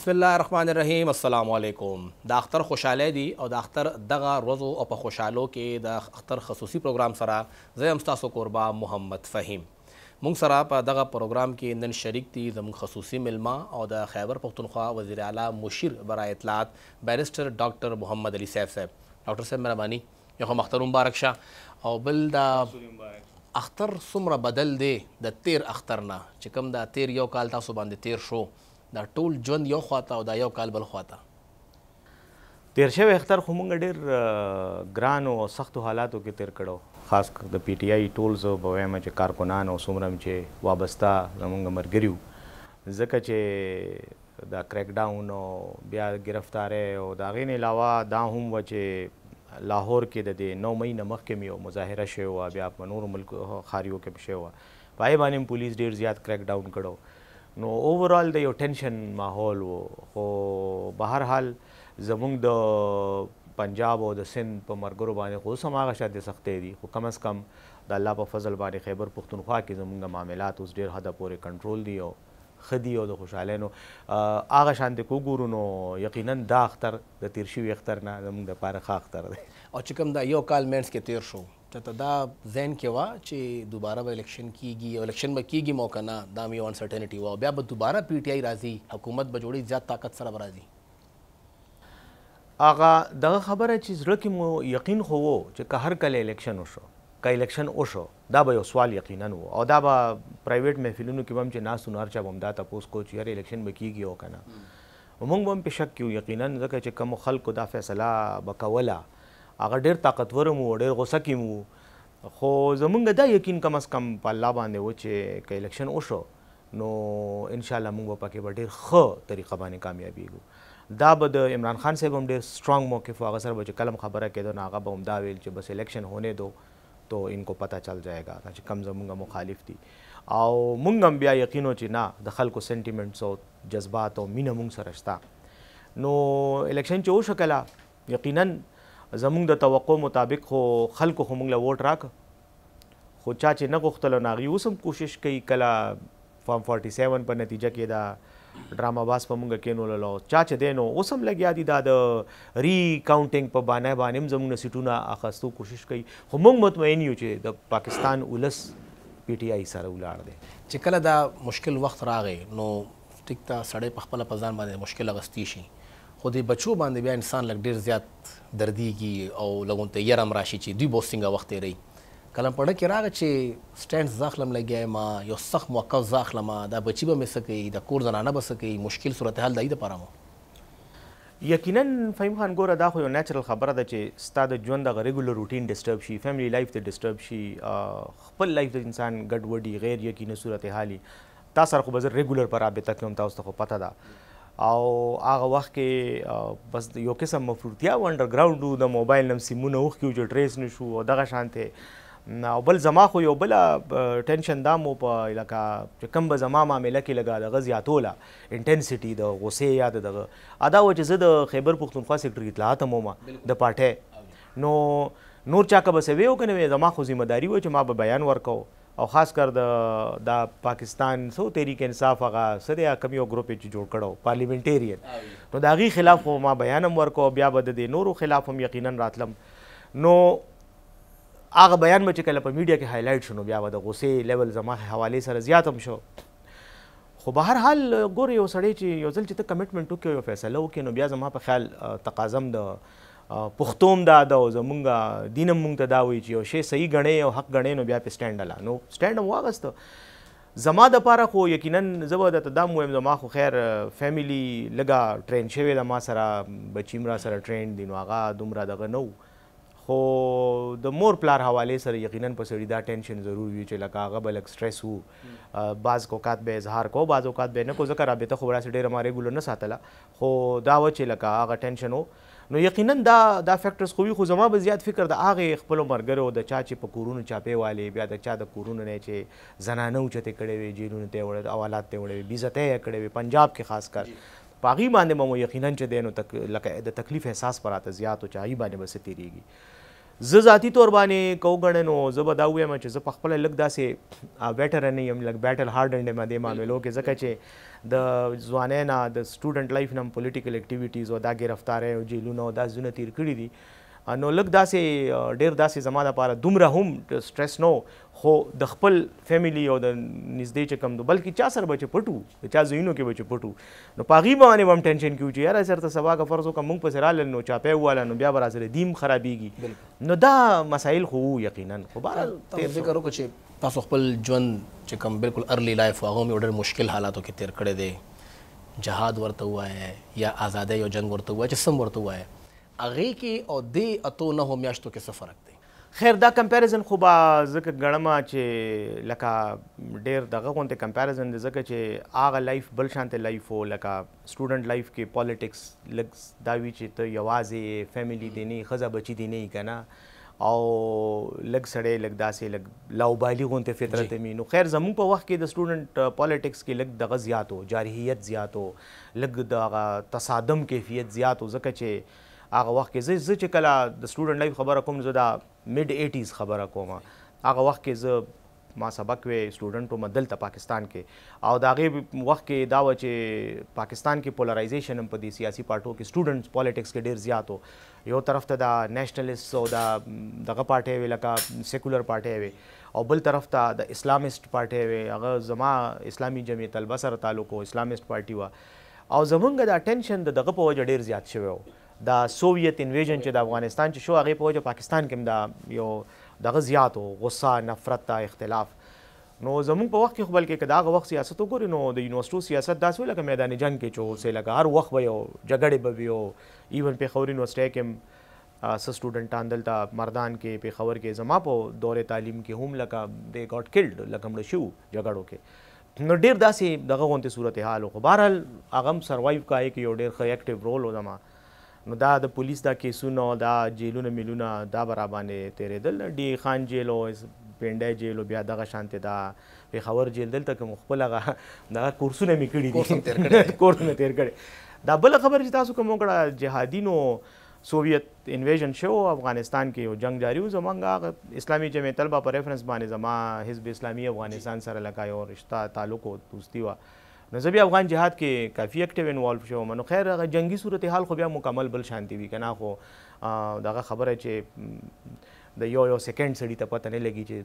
بسم الله الرحمن الرحیم السلام علیکم د اختر خوشحالی دی او د اختر دغه روځو او په خوشحالو کی د اختر خصوصی پروګرام سره زه یم ستاسو کوربه محمد فهیم مونږ سره په دغه پروګرام کی نن شریک دی زمونږ خصوصی میلمه او د خیبر پښتونخوا وزیر اعلی مشیر برای اطلاعات بیرسټر ډاکټر محمد علی سیف صاحب ډاکټر صاحب مهربانی یو خو مختر مبارک شه او بل دا اختر څومره بدل دی د تیر اختر نه چې کوم دا تیر یو کال تاسو باندې تیر شو دا ټول ژوند یو خوا ته او دا یو کال بل خوا ته. تیر شوی اختر خو مونږ ډیر ګرانو او سختو حالاتو کې تیر کړو. خاص کر د پي ټي آی ټول زه به وایم چې کارکنان او څومره هم چې وابسته زمونږ ملګري وو ځکه چې دا کریک ډاون او بیا ګرفتارۍ او د هغې نه علاوه دا هم وه چې لاهور کې د دې نو مۍ نه مخکې هم یو مظاهره شوې وه بیا په نورو ملکو ښاریو کې هم شوې وه په هغې باندې هم پولیس ډیر زیات کریک ډاون کړو. نو اوور آل د یو ټینشن ماحول و خو به هر حال زموږ د پنجاب او د سند په مرګرو باندې خو اوس هم هغه شانتې سختۍ دي خو کم از کم د الله په فضل باندې خیبر پښتونخوا کې زموږ معاملات اوس ډیر حده پورې کنټرول دي او ښه دي او د خوشحالۍ نو هغه شانتې که وګورو نو یقینا دا اختر د تیر شوي اختر نه زموږ دپاره ښه اختر دی. او چې کوم دا یو کال مینځ کې تیر شو چاته دا ذهن کې وه چې دوباره به الیکشن کیږي او الیکشن به کیږي مو کنه دا هم یو انسرټینټي وه او بیا به دوباره پي ټي آی راځي حکومت به جوړي زیات طاقت سره به راځي. هغه دغه خبره چې زړه کې مو یقین خو وو چې که هر کله الیکشن وشو که الیکشن وشو دا به یو سوال یقینا وو او دا به پرایویټ محفلونو کې به هم چې ناست وو نو هر چا به هم دا تپوس کو چې یاره الیکشن به کیږي او کنه او مونږ به هم پې شک کې وو یقینا ځکه چې کومو خلکو دا فیصله به کوله هغه ډېر طاقتور هم وو، ډېر غوسه کې هم وو، خو زمونږ دا یقین کم از کم په الله باندې وو چې که الیکشن وشو نو ان شاء الله مونږ به پکې به ډېر ښه طریقه باندې کامیابېږو. دا به د عمران خان صاحب هم ډېر سټرانګ موقف وو، هغه سره به چې کله هم خبره کېده نو هغه به هم دا ویل چې بس الیکشن هونې دو تو ان کو پته چل جائې ګا، دا چې کوم زمونږ مخالف دي او مونږ هم بیا یقین وو چې نه د خلکو سینټیمنټس او جذبات او مینه مونږ سره شته نو الیکشن چې وشو کله یقینا زموږ د توقع مطابق خو خلکو خو موږ له ووټ راکړ خو چا چې نه غوښتل نو هغوی اوس هم کوشش کوي کله فارم فورټي سیون په نتیجه کې دا ډرامه باز په موږ کېنوللو چا چې دی نو اوس هم لګیا دي دا د ری کاونټینګ په بانه باندې هم زموږ نه سیټونه اخیستو کوشش کوي خو موږ مطمئن یو چې د پاکستان ولس پی ټي آی سره ولاړ دی چې کله دا مشکل وخت راغی نو ټیک ده سړی په خپله په ځان باندې مشکل اغستي شي خو دې بچو باندې بیا انسان لږ ډیر زیات دردیږي او لږ غونته یره هم راشي چې دوی به اوس څنګه وخت تیروي کلم په ړه کې راغی چې سټینډ زه اخلم لګیا یم یو سخت موقف زه اخلم دا بچي به مې څه کوي د کور زنانه به څه کوي مشکل صورتحال د هغوی لپاره مو یقینا فهیم خان ګوره دا خو یو نیچرل خبره ده چې ستا د ژوند هغه ریګولر روټین ډیسټرب شي فیملی لایف دې ډیسټرب شي خپل لایف د انسان ګډوډي غیر یقیني صورتحالي تا سره خو به زه ریګولر په رابطه کې وم تاسو ته خو پته ده او هغه وخت کې بس یو قسم مفرورتیا و انډرګراوند و د موبایل نم سیمونه اوښکي و چې ټریس نه شو او دغه شانته او بل زما خو یو بل ټینشن دا مو په لکه چې کم به زما معامله کې لګا دغه زیاتوله انټنسټي د غوسې یا د دغه ادا و چې زه د خیبر پښتونخوا سیکټري اطلاعات هم وم د پارټۍ نو نور چا که به سوي وکنه زما خو ذمہ داری و چې ما به بیان ورکاو او خاص کر د دا پاکستان سو تحریک انصاف هغه څه دی کوم یو ګروپ یې چې جوړ کړی و پارلیمنټرین نو د هغې خلاف خو ما بیان هم ورکړ او بیا به د دې نورو خلاف هم یقینا راتلم نو هغه بیان به چې کله په میډیا کې هایلایټ شو نو بیا به د غوسې لیول زما حوالې سره زیات هم شو خو به هر حال ګور یو سړی چې یو ځل چې ته کمټمنټ وکړې یو فیصله وکړې نو بیا زما په خیال تقاضم د پښتو هم دا ده او زمونږ دین هم مونږ ته دا وایي چې یو شی صحیح ګڼې او حق ګڼې نو بیا پې سټینډ اله نو سټینډ هم واغسته زما د پاره خو یقینا زه به درته دا هم وایم زما خو خیر فیملي لږه ټرین شوې ده ما سره بچي هم راسره ټرینډ دي نو هغه دومره دغه نه وو خو د مور پلار حوالې سره یقینا په سړي دا ټینشن ضرور وي چې لکه هغه به لږ سټریس وو بعض اوقات به اظهار کو بعض اوقات به نه کو ځکه رابطه خو به داسې ډېره ما ریګولر نه ساتله خو دا و چې لکه هغه ټینشن و نو یقینا دا دا فیکټرز خو وي خو زما به زیات فکر د هغه خپلو مرګرو د چا چې په کورونو چاپې والې بیا د چا د کورونو نه چې زنانه اوچتې کړې وي جیلونو ته وړې او حالات ته وړې وي بیزته یې کړې وي پنجاب کې خاص کر په هغه باندې به مو یقینا چې دی نو تک لکه د تکلیف احساس پر راته زیات او چې هغه باندې به څه تیریږي زه ذاتي طور باندې که وګڼې نو زه به دا ووایم چې زه په خپله لږ داسې ویټرن یم، لږ بیټل هارډنډ یم دې معاملو کې ځکه چې د ځوانۍ نه د سټوډنټ لایف نه مو پولیټیکل اکټیویټیز او دا ګرفتارۍ او جیلونه او دا ځونه تېر کړي دي نو لږ داسې ډېر داسې زما لپاره دومره هم سټرس نه و خو د خپل فیملي او د نږدې چې کوم بلکې چا سره به چې پټ وو د چا ځایونو کې به چې پټو نو په هغوی باندې به هم ټینشن کې و چې یاره چېرته سبا که فرض وکړه موږ پسې رالل نو چاپی وواله نو بیا به راسره دیم خرابېږي نو دا مسایل خو وو یقینا خو بهرحال تاسو ذکر وکړو چې تاسو خپل ژوند چې کوم بالکل ارلی لایف و هغه هم یو ډېر مشکل حالاتو کې تېر کړی دی جهاد ورته ووایه یا ازادۍ او جنګ ورته ووایه چې څه هم ورته ووایه هغې کې او دې اتو نهو میاشتو کې څه فرق دی خیر دا کمپیریزن خو به ځکه ګڼم چې لکه ډیر دغه غونته کمپیریزن دی ځکه چې هغه لایف بل شانته لایف وو لکه سټوډنټ لایف کې پالیټکس لګ دا وی چې ته یوازې فیملی دی نه خزه بچی دی نه کنه او لګ سړی لګ داسې لګ لاوبالي غونته فطرت می نو خیر زموږ په وخت کې د سټوډنټ پالیټکس کې لګ دغه زیاتو جارحیت زیاتو لګ دغه تصادم کیفیت زیاتو ځکه چې هغه وخت کې زه زه چې کله د سټوډنټ لایف خبره کوم زه دا میډ ایټیز خبره کوم هغه وخت کې زه ما سبق وی سټوډنټو مدلته پاکستان کې او دا غي وخت کې دا و چې پاکستان کې پولرایزیشن هم په دې سیاسي پارټو کې سټوډنټس پالیټکس کې ډیر زیات وو یو طرف ته دا نېشنلست او دا دغه پارټي وی لکه سیکولر پارټي وی او بل طرف ته د اسلامیست پارټي وی هغه زما اسلامي جمعیت البصر تعلق او اسلامیست پارټي و او زمونږ دا ټنشن د دغه په وجه ډیر زیات شوی وو دا سوویت انویژن چې د افغانستان چې شو هغه په وجه پاکستان کې هم دا یو دغه زیات وو غصه نفرت اختلاف نو زمونږ په وخت کې خو بلکې که د هغه وخت سیاست وګورې نو د یونیورسټو سیاست داسې و لکه میدان جنګ کې چې اوسې لکه هر وخت به یو جګړې به وي او ایون پېښور یونیورسټۍ کې هم څه سټوډنټان دلته مردان کې پېښور کې زما په دور تعلیم کې هم لکه دې ګاټ کلډ لکه مړه شو جګړو کې نو ډیر داسې دغه غونتې صورتحال و خو بهرحال هغه هم سروایو کا کې یو ډیر ښه اکټیو رول و زما نو دا د پولیس دا کیسونه او دا جیلونه میلونه دا به راباندې تېرېدل ډي خان جیل او پنډی جیل او بیا دغه شانتې دا پېښور جیل دلته کوم خپل هغه دغه کورسونه مې کړي دي کورس مې تېر کړی دا بله خبره چې تاسو کوم وکړه جهادي نو سوویت انویژن شو او افغانستان کې یو جنګ جاری و زمونږ هغه اسلامی جمعیت طلبه په ریفرنس باندې زما حزب اسلامی افغانستان سره لکه یو رشته تعلق او دوستی وه نو زه بیا افغان جهاد کې کافی اکټیو انوالف شوم نو خیر هغه جنګی صورتحال خو بیا مکمل بل شانتی وی کنه خو دغه خبره چې د يو يو سيکنډ سړي ته پته نه لګي چې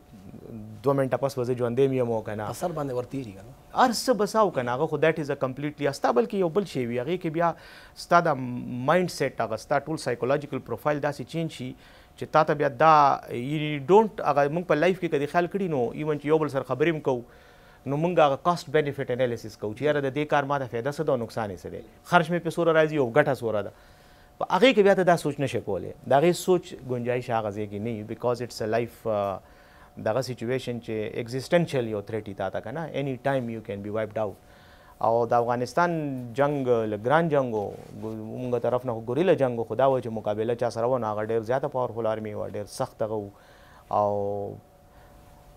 دوه منټه پس به زه ژوندی هم يم او که نه. په سر باندې ورتېري که نه. هر څه به څه او که نه هغه خو ديټ ايز ا کمپليټلي هغه ستا بلکې يو بل شی وي هغې کې بيا ستا دا ماينډ سيټ هغه ستا ټول سايکولوجيکل پروفايل داسې چينج شي چې تاته بيا دا يي ډونټ هغه موږ په لايف کې که دې خيال کړي نو ايون چې يو بل سره خبرې هم کوو نو موږ هغه کاسټ بينيفيټ اناليسيس کوو چې ياره د دې کار ماته فايده څه ده او نقصان يې څه دی خرچ مې پرې څوره راځي او ګټه څوره ده په هغې کې بیا ته دا سوچ نه شې کولی د هغې سوچ ګنجایش هغه ځای کې نه وي بیکاز اټس ا لایف دغه سیچویشن چې ایګزیسټنشل یو تھریټ وي تا ته که نه اني ټایم یو کین بي وایپډ اوټ او د افغانستان جنګ ګران جنګ و موږ طرف نه خو ګوریله جنګ و خو دا و چې مقابله چا سره وه نو هغه ډېر زیاته پاورفل آرمي وه ډېر سخت هغه او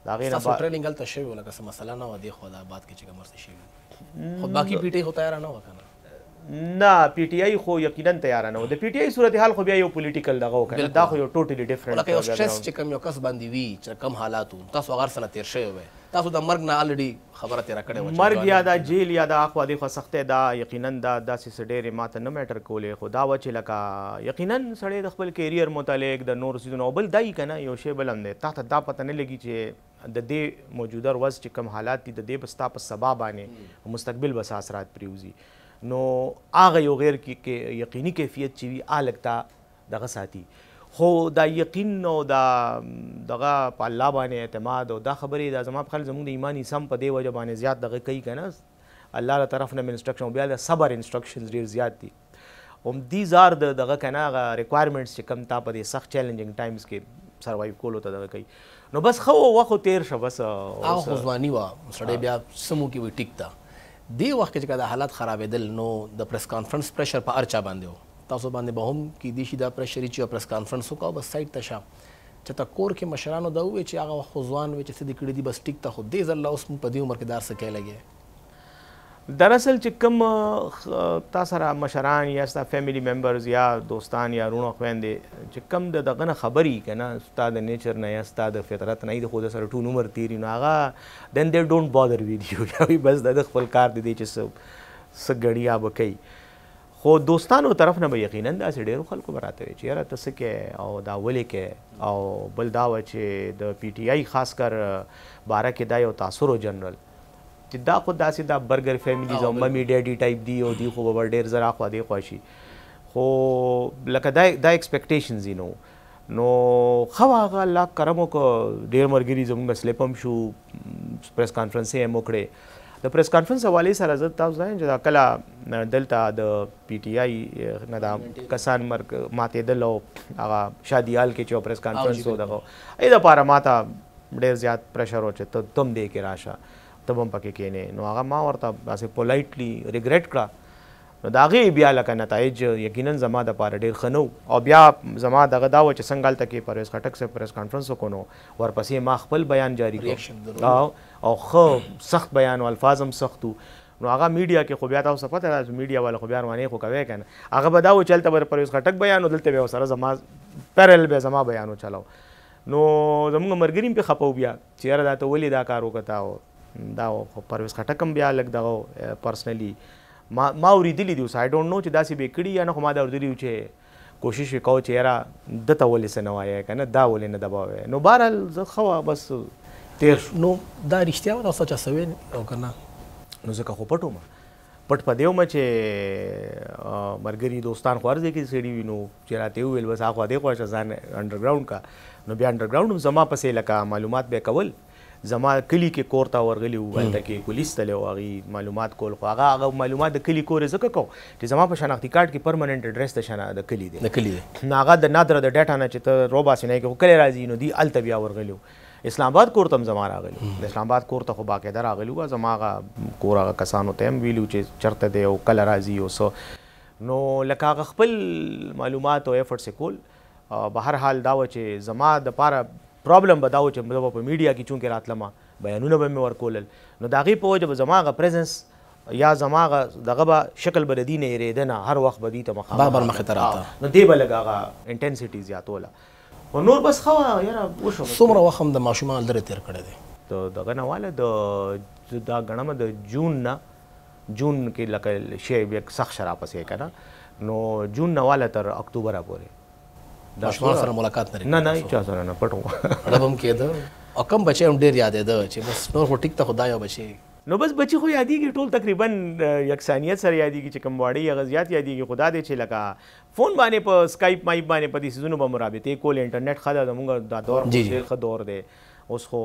داغه نه با ټریننګ هلته شوی ولکه څه مسله نه و دی خو دا بعد کې چې کوم څه شوی خو باقي پی ټی هو تیار نه وکنه نه پی ټی آی خو یقینا تیار نه و د پی ټی آی صورتحال خو بیا یو پولیټیکل دغه وکړه دا خو یو ټوټلی ډیفرنٹ لکه یو سټریس چې کوم یو کس باندې وی چې کم حالاتو تاسو غر سره تیر شوی وای تاسو د مرګ نه الډی خبره تیره کړی وه چې مرګ یا دا جیل یا دا اخوا دیخوا سختۍ دا یقینا دا داسې څه ډیرې ماته نه میټر کولې خو دا وه چې لکه یقینا سړی د خپل کیریر متعلق د نورو څیزونو او بل دا یي کنه یو شی بل هم دی تاته دا پته نه لګي چې د دې موجوده ورځ چې کوم حالات دي د دې به ستا په سبا باندې په مستقبل به څه اثرات پریوځي نو هغه یو غیر یقیني کیفیت چې وي هغه لږ تا دغه ساتي خو دا يقين او دا دغه په الله باندې اعتماد او دا خبرې دا زما په خيال زموږ د ايمان حصه هم په دې وجه باندې زيات دغه کوي که نه الله له طرف نه مې انسټرکشن او بيا د صبر انسټرکشنز ډېر زيات دي هم دي زار د دغه که نه هغه ريکوايرمنټس چې کوم تا په دې سخت چیلنجنګ ټايمز کې سروایو کولو ته دغه کوي نو بس خو وخت تیر شه بس هغه خو ځواني وه سړی بیا سمو کې وي ټیک ده دې وخت کې چې دا حالات خرابېدل نو د پریس کانفرنس پریشر په هر چا باندې و تاسو باندې به هم کیدی شي دا پرشری چې یو پریس کانفرنس وکړه او بس سایډ ته شه چته کور کې مشرانو دا وویل چې هغه وخت خو ځوان وې چې څه دې کړي دي بس ټیک ته خو دې ځل اوس موږ په دې عمر کې دار څه کیله ګې دراصل چې کوم تا سره مشران یا ستا فیملی ممبرز یا دوستان یا رونو خويندې چې کوم د دغه نه خبري کنه ستا د نیچر نه یا ستا د فطرت نه د خو د سره ټول عمر تیری نو هغه دن دې ډونټ بادر ویډیو یا بس د خپل کار دې چې سب سګړیا بکې خو دوستانو طرف نه به یقینا داسې ډېرو خلکو به راته ویل چې یاره ته څه کوې او دا ولې کوې او بل دا وه چې د پي ټي آی خاص کر باره کې دا یو تاثر و جنرال چې دا خو داسې دا برګر فیملیز او ممی ډیډي ټایپ دي او دی خو به ډېر زر اخوا دېخوا شي خو لکه دا دا ایکسپیکټیشنز یې نه نو ښه وه هغه الله کرم وکړ ډېر مرګري زموږ سلیپ هم شو پریس کانفرنس یې هم وکړې د پریس کانفرنس حوالې سره زه تاسو وایم چې دا کله دلته د پی ټی آی نه دا کسان مرګ ماتېدل او هغه شادیال کې چې پریس کانفرنس و دغه ای د پاره ماته ډېر زیات پرشر و چې ته تم دې کې راشه ته هم پکې کېنې نو هغه ما ورته داسې پولایټلی ریګریټ کړه نو د هغه بیا لکه نتایج یقینا زما د پاره ډیر ښه نه وو او بیا زما دغه دا وه چې څنګه هلته کې پرویز خټک صاحب پریس کانفرنس وکړو نو ورپسې ما خپل بیان جاري کړو او ښه سخت بیان وو الفاظ هم سخت وو نو هغه میډیا کې خو بیا تاسو ته پته ده چې میډیا والا خو بیا روانې خو کوی کنه هغه به دا و چې هلته به د پرویز خټک بیان و دلته به ورسره زما پیرل به زما بیان وچلاو نو زموږ ملګري هم پې خپه وو بیا چې یاره دا ته ولې دا کار وکړه تا دا خو پرویز خټک هم بیا لږ دغه پرسنلي ما ما اوریدلی دی اوس آی ډونټ نو چې داسې به کړي یا نه خو ما دا اوریدلی چې کوشش وکاو چې یاره د ته ولې څه نه وایې که نه دا ولې نه دباوې نو بهرحال زه ښه وه بس تیر شو نو دا رښتیا وه تاسو چا سوې او که نه نو ځکه خو پټ وم پټ په دیو مچ مرګري دوستان خو ارزه کې سړي وینو چې راته ویل بس اخو دې خو ځان انډرګراوند کا نو بیا انډرګراوند زما پسې لکه معلومات به کول زما کلي کې کور ته ورغلي وو هلته کې پولیس تللی وو هغوی معلومات کول خو هغه هغه معلومات د کلي کور یې ځکه کوو چې زما په شناختي کارډ کې پرمننټ اډرس د شنا د کلي دی د کلي دی نو هغه د نادره د ډیټا نه چې ته روباسې نه کې خو کله راځي نو دوی هلته بیا ورغلي وو اسلام آباد کور ته هم زما راغلي وو د اسلام آباد کور ته خو باقاعده راغلي وو زما هغه کور هغه کسانو ته هم ویلي وو چې چېرته دی او کله راځي او څه نو لکه هغه خپل معلومات او ایفرټس یې کول به هر حال دا وه چې زما د پاره پرابلم به دا و چې زه به په میډیا کې چونکې راتلم بیانونه به مې ورکولل نو د هغې په وجه به زما هغه پریزنس یا زما هغه دغه به شکل به له دوی نه هېرېده نه هر وخت به دوی ته مخامخ بار بار مخې ته راته نو دې به لږ هغه انټنسټي زیاتوله خو نور بس ښه وه یاره وشو څومره وخت هم د ماشومانو لرې تېر کړی دی د دغه نه واله د دا ګڼمه د جون نه جون کې لکه شی بیا سخت شه راپسې کنه نو جون نه واله تر اکتوبر پورې د ماشومان سره ملاقات نه نه نه چا سره نه پټو ربم کېده او کم بچي هم ډیر یادې ده چې بس نور هو ټیک ته خدای او بچي نو بس بچي خو یادېږي ټول تقریبا یکسانیت سره یادېږي چې کوم واړی هغه زیات یادېږي خدا دې چې لکه فون باندې په سکایپ مایپ باندې په دې سيزونو به مرابطې کول انټرنیټ خدا زموږ دا دور ډېر ښه دور دی اوس خو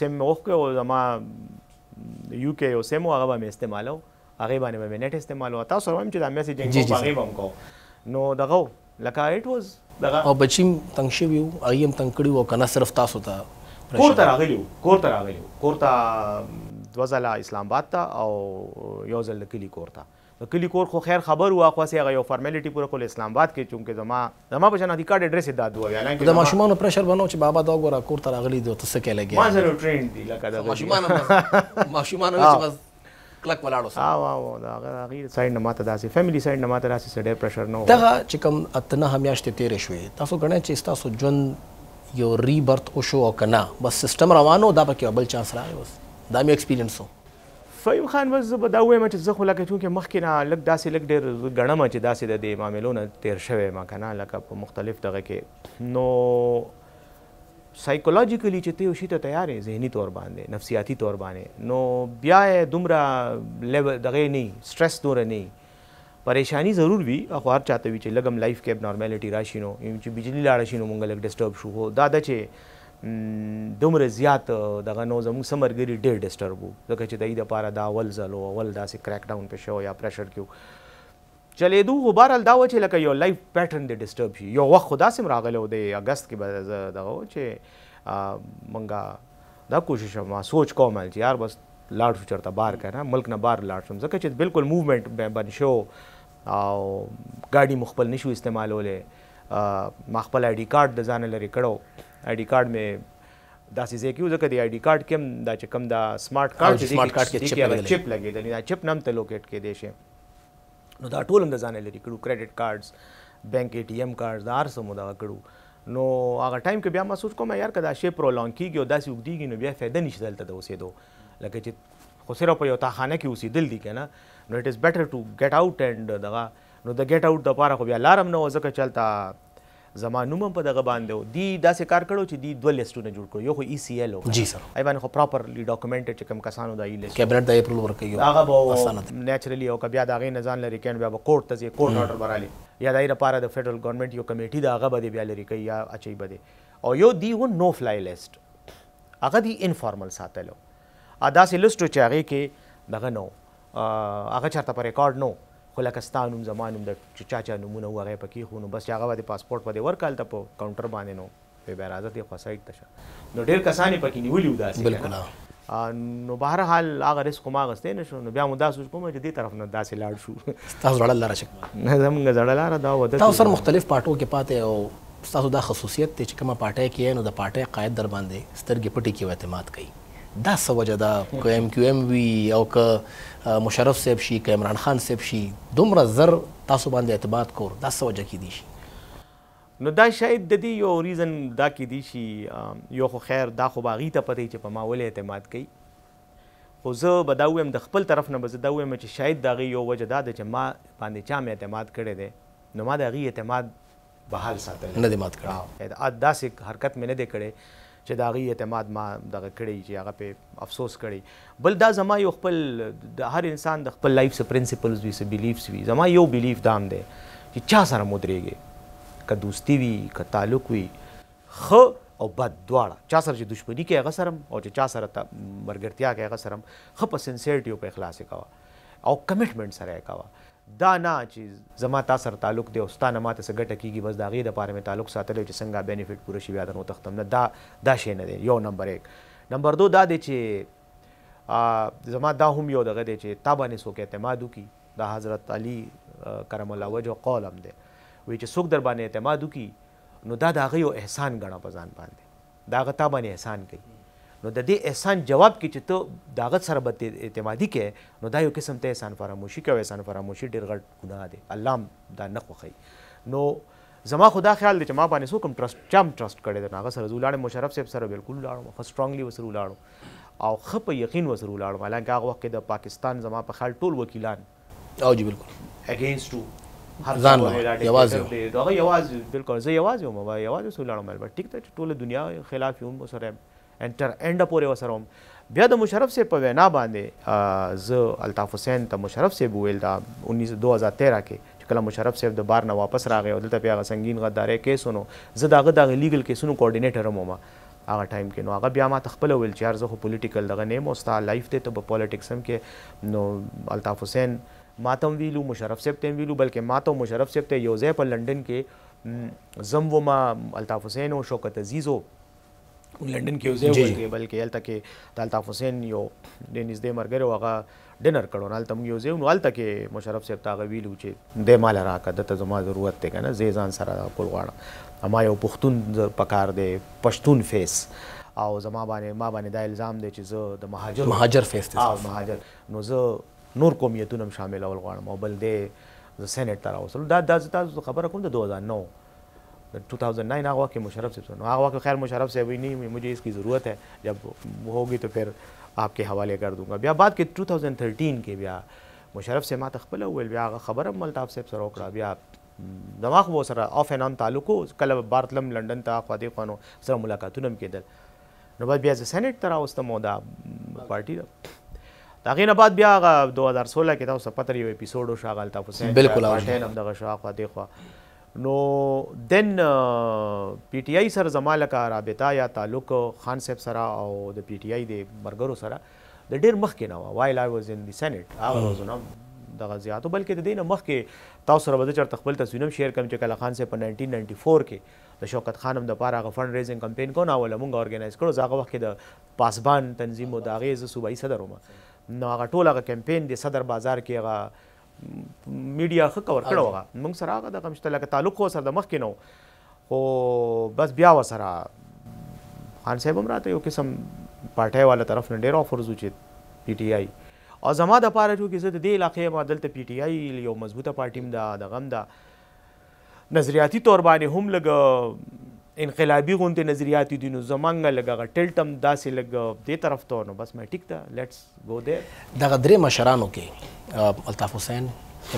سم اوخ کې او زما یو کې یو سیم هغه به مې استعمالو هغه باندې به مې نت استعمالو تاسو سره هم چې دا میسجینګ کوم هغه به هم کو نو دغه لکه اټ واز دغه او بچیم تنگ شوی او هغه هم تنگ کړی او کنه صرف تاسو ته کور ته راغلی کور ته راغلی کور ته دوزله اسلام آباد ته او یو ځل کلی کور ته د کلی کور خو خیر خبر وو اخوا سي هغه یو فرمیلیټی پوره کول اسلام اباد کې چونکه زما زما په شان ادیکارډ اډریس یې دادو وي حالانکه زما. د ماشومانو پریشر به نه و چې بابا دا وګوره کور ته راغلي دي او ته څه کې لګیا یې. ما سره ټرینډ دي لکه دغه دي. ماشومان هم بس ماشومان هم چې بس کلک ولاړ اوسه. او او او د هغه هغه سایډ نه ماته داسې فیملی سایډ نه ماته داسې څه ډیر پریشر نه وو. دغه چې کوم اته نهه میاشتې تیرې شوې تاسو ګڼئ چې ستاسو ژوند یو ری برت وشو او که نه بس سیستم روان و دا پکې یو بل چانس راغی بس دا مې ایکسپیرینس و. فهیم خان بس زه به دا ووایم چې زه خو لکه چونکه مخکې نه لږ داسې لږ ډېر زه ګڼم چې داسې د دې معاملو نه تېر شوی یم که نه لکه په مختلف دغه کې نو سایکولوژیکلي چې ته یو شي ته تیار یې ذهني طور باندې نفسیاتي طور باندې نو بیا یې دومره لیول دغه نه وي سټرس دومره نه وي پرېشاني ضرور وي خو هر چاته وي چې لږ هم لایف کې ابنارمالټي راشي نو چې بجلي لاړه شي نو موږ لږ ډسټرب شو خو دا ده چې دومره زیات دغه نو زموږ څه ملګري ډېر ډسټرب وو ځکه چې دوی لپاره دا اول ځل و اول داسې کریک ډاون پې شوی یا پرېشر کې وو چلېدو خو بهرحال دا و چې لکه یو لایف پیټرن دې ډسټرب شي یو وخت خو داسې هم راغلی و د اګست کې به زه دغه و چې موږ دا کوشش هم ما سوچ کوم چې یار بس لاړ شو چرته بار کنه ملک نه بار لاړ شم ځکه چې بالکل موومنت بند شو او ګاډي مخبل نشو استعمالوله ما خپل آی ډی کارت د ځان لري کړو آی ډی کارت می داسې ځای کې ځکه د آی ډی کارت کې دا چې کم دا سمارټ کارت چې سمارټ کارت کې چپ لګیدل دا چپ نم ته لوکیټ کې دی شي نو دا ټول هم د ځانه لري کړو کریډټ کارډز بانک ای ټي ایم کارډز دا هر څه مو دغه کړو نو هغه ټایم کې بیا ما سوچ کوم یار که دا شی پرولونګ کیږي او داسې اوږدیږي نو بیا فایده نشته دلته د اوسېدو لکه چې خو صرف په یو تاخانه کې اوسېدل دي که نه نو اټ از بیټر ټو ګیټ آوټ اینډ دغه نو د ګیټ آوټ دپاره خو بیا لار هم نه وه ځکه چې هلته زما نوم هم په دغه باندې و دی داسې کار کړو چې دی دوه لیسټونه جوړ کړو یو خو ای سی ایل و جی سر ای باندې خو پراپرلی ډاکومنټډ چې کوم کسانو دا ای لیسټ کابینټ دا اپروول ورکوي هغه به اسانه ده نیچرلی او که بیا د هغې نه ځان لرې کړي بیا به کورټ ته ځې کورټ ارډر به رالې یا د هغې لپاره د فیډرل ګورنمنټ یو کمیټي ده هغه به دې بیا لرې کوي یا اچوي به دې او یو دی و نو فلای لیسټ هغه دی انفارمل ساتلو داسې لیسټ و چې هغې کې دغه نه و هغه چرته په ريکارډ نه وو خو لکه ستا نوم زما نوم د چې چا چا نومونه وو هغه يې په کيښو نو بس چې هغه به دې پاسپورټ به دې ورکړ هلته په کاونټر باندې نو وې به راځه دې خوا سايډ ته شه نو ډېر کسان يې پکې نيولي وو داسې کنه نو بهر حال هغه ريسک خو ما اخيستی نه شو نو بيا مو دا سوچ کوم چې دې طرف نه داسې لاړ شو ستاسو زړه لاره چې نه زمونږ زړه لاره دا وه تاسو سر مختلف پارټو کې پاتې او ستاسو دا خصوصيت دی چې کومه پارټۍ کې يې نو د پارټۍ قايد در باندې سترګې پټې کړي او اعتماد کوي دا څه وجه ده که ایم کیو ایم وي او که مشرف صاحب شي که عمران خان صاحب شي دومره زر تاسو باندې اعتماد کور دا څه وجه کیدی شي نو دا شاید د دې یو ریزن دا کیدی شي یو خو خیر دا خو باغی ته پته چې په ما ولې اعتماد کوي خو زه به دا ویم د خپل طرف نه به زه دا ویم چې شاید دا غي یو وجه دا ده چې ما باندې چا مې اعتماد کړی دی نو ما دا غي اعتماد بحال ساتلی نه دی مات کړی. هیدآت داسی حرکت می نه دی کړی چه دهغی اعتماد ما دغه کړی چه هغه پی افسوس کړی بل دا زما یو خپل د هر انسان د خپل لایف څه پرنسپلز وی څه بیلیفس وی زما یو بیلیف دا هم دی چه چا سره مو دریږی که دوستی وی که تعلق وی ښه او بد دواړه چا سره چه دشمنی کوی هغه سره هم او چه چا سره ملګرتیا کوی هغه سره هم ښه په سنسیرټی او په اخلاص یی کوه او کمیټمنټ سره یی کوه دا نه چې زما تا سره تعلق دی او ستا نه ماته څه ګټه کېږي بس د هغې لپاره مې تعلق ساتلی چې څنګه بېنفټ پوره شي بیا درنه وتښتم نه دا دا شی نه دی یو نمبر ایک نمبر دو دا دی چې زما دا هم یو دغه دی چې تا باندې څوک اعتماد وکړي دا حضرت علي کرم الله وجهه قول هم دی وایي چې څوک در باندې اعتماد وکړي نو دا د هغه یو احسان ګڼه په ځان باندې دا هغه تا باندې احسان کوي نو د دې احسان جواب کې چې ته د هغه سره بد اعتمادي کوې نو دا یو قسم ته احسان فراموشي کوي احسان فراموشي ډېر غټ ګناه دی الله هم دا نه خوښوي نو زما خو دا خیال دی چې ما باندې څوک هم ټرسټ چا هم ټرسټ کړی دی نو هغه سره زه ولاړم مشرف صاحب سره بلکل ولاړم ښه سټرانګلي ورسره ولاړم او ښه په یقین ورسره ولاړم حالانکه هغه وخت کې د پاکستان زما په خیال ټول وکیلان او جی بالکل اگینسټ وو هر ځان له یوازې هغه یوازې بالکل زه یوازې وم ما یوازې سو لاړم ملبر ټیک ته ټوله دنیا خلاف یم سره ان تر انډ پورې وسره وم بیا د مشرف صاحب په وینا باندې زه الطاف حسین ته مشرف صاحب ویل دا 2013 کې چې کله مشرف صاحب د بار نه واپس راغی او دلته بیا غسنګین غدارې کیسونو زه داغه دغه لیګل کیسونو کوارډینیټر هم ما هغه ټایم کې نو هغه بیا ماته خپله ویل چې یار زه خو پولیټیکل دغه نه یم او ستا لایف دی ته به پولیټکس هم کې نو الطاف حسین ماته هم ویلو مشرف صاحب ته هم ویلو بلکې ماته او مشرف صاحب ته یو ځای په لندن کې زه هم وم الطاف حسین او شوکت عزیز و لندن کې یو ځای وکړې بلکې هلته کې د الطاف حسین یو ډېر نږدې ملګری و هغه ډنر کړو نه هلته موږ یو ځای نو هلته کې مشرف صاحب ته هغه ویلو چې دی مال راکه دته زما ضرورت دی کنه زه ځان سره کول غواړم ما یو پښتون پکار دی پښتون فیس او زما باندې ما باندې دا الزام دی چې زه د مهاجر مهاجر فیس دی مهاجر نو زه نور قومیتونه هم شاملول غواړم او بل دی زه سېنېټ ته راوستلو دا دا زه تاسو خبره کوم د 2009 2009 هغه وخت کې مشرف صاحب نو هغه وخت خیر مشرف صاحب نه مجھے اس کی ضرورت ہے جب ہوگی تو پھر آپ کے حوالے کر دوں گا بیا بعد کې 2013 کې بیا مشرف صاحب ماته خپل ویل بیا هغه خبره مل تاپ صاحب سره وکړه بیا زما خو سره اف ان ان تعلق کله بارتلم لندن ته خو دې خونو سره ملاقاتونه کېدل نو بعد بیا زه سېنات تر اوسته مو دا پارټي دا دا غینه بعد بیا 2016 کې تاسو پتر یو اپیزود شاغل تاسو بالکل پارټي نم دغه شاخ دې خو نو دين پي ټي آي سره زما لکه رابطه يا تعلق خان صاحب سره او د پي ټي آي د مرګرو سره د ډير مخکې نه وه وايل آي واز ان دي سينيټ هغه ورځو نه دغه زياتو بلکې د دې نه مخکې تاسو سره به زه چرته خپل تصوير هم شير کم چې کله خان صاحب په 1994 کې د شوکت خان هم د پاره هغه فنډ ريزنګ کمپين کو نه ولا مونږ اورګنايز کړو زه هغه وخت کې د پاسبان تنظيم او داغه زه صوبایي صدر وم نو هغه ټول هغه کمپين د صدر بازار کې هغه میډیا ښه کور کړو هغه موږ سره هغه د غمشته لکه تعلق خو سره د مخ کې نو خو بس بیا وسره خان صاحب هم راته یو قسم پارټۍ والا طرف نه ډیر آفرز چې پی ټی آی او زما د پاره چې زه د دې علاقې ما دلته پی ټی آی یو مضبوطه پارټي ده د غم ده نظریاتي طور باندې هم لګ انقلابي غونډې نظریات دي نو زمنګ لګ غ ټلټم داسې لګ دې طرف ته نو بس مې ټیک ده لیټس ګو دیر دغه درې مشرانو کې الطاف حسین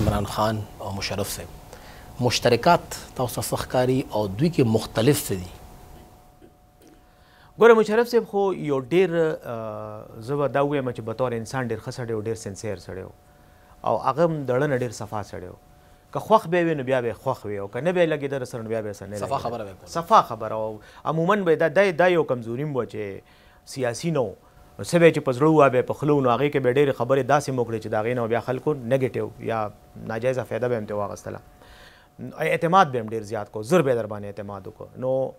عمران خان او مشرف صاحب مشترکات تاسو څخه ښکاری او دوی کې مختلف څه دي ګوره مشرف صیب خو یو ډیر زه به دا ووایم چې بطور انسان ډیر ښه سړی و ډیر سنسیر سړی و او هغه هم د ړنه ډیر صفا سړی و که خوښ به وي نو بیا به خوښ وي او که نه به لګیده در سره نو بیا به سره نه صفا خبره وکړه صفا خبره او عموما به دا دا دا یو کمزوري مو چې سیاسي نه و نو څه به چې په زړه وه به په خوله نو هغې کې به ډېرې خبرې داسې مو کړې چې د هغې نه بیا خلکو نګیټیو یا ناجایزه فایده به هم ترې واخیستله اعتماد به هم ډېر زیات کو زر به یې در باندې اعتماد وکړو نو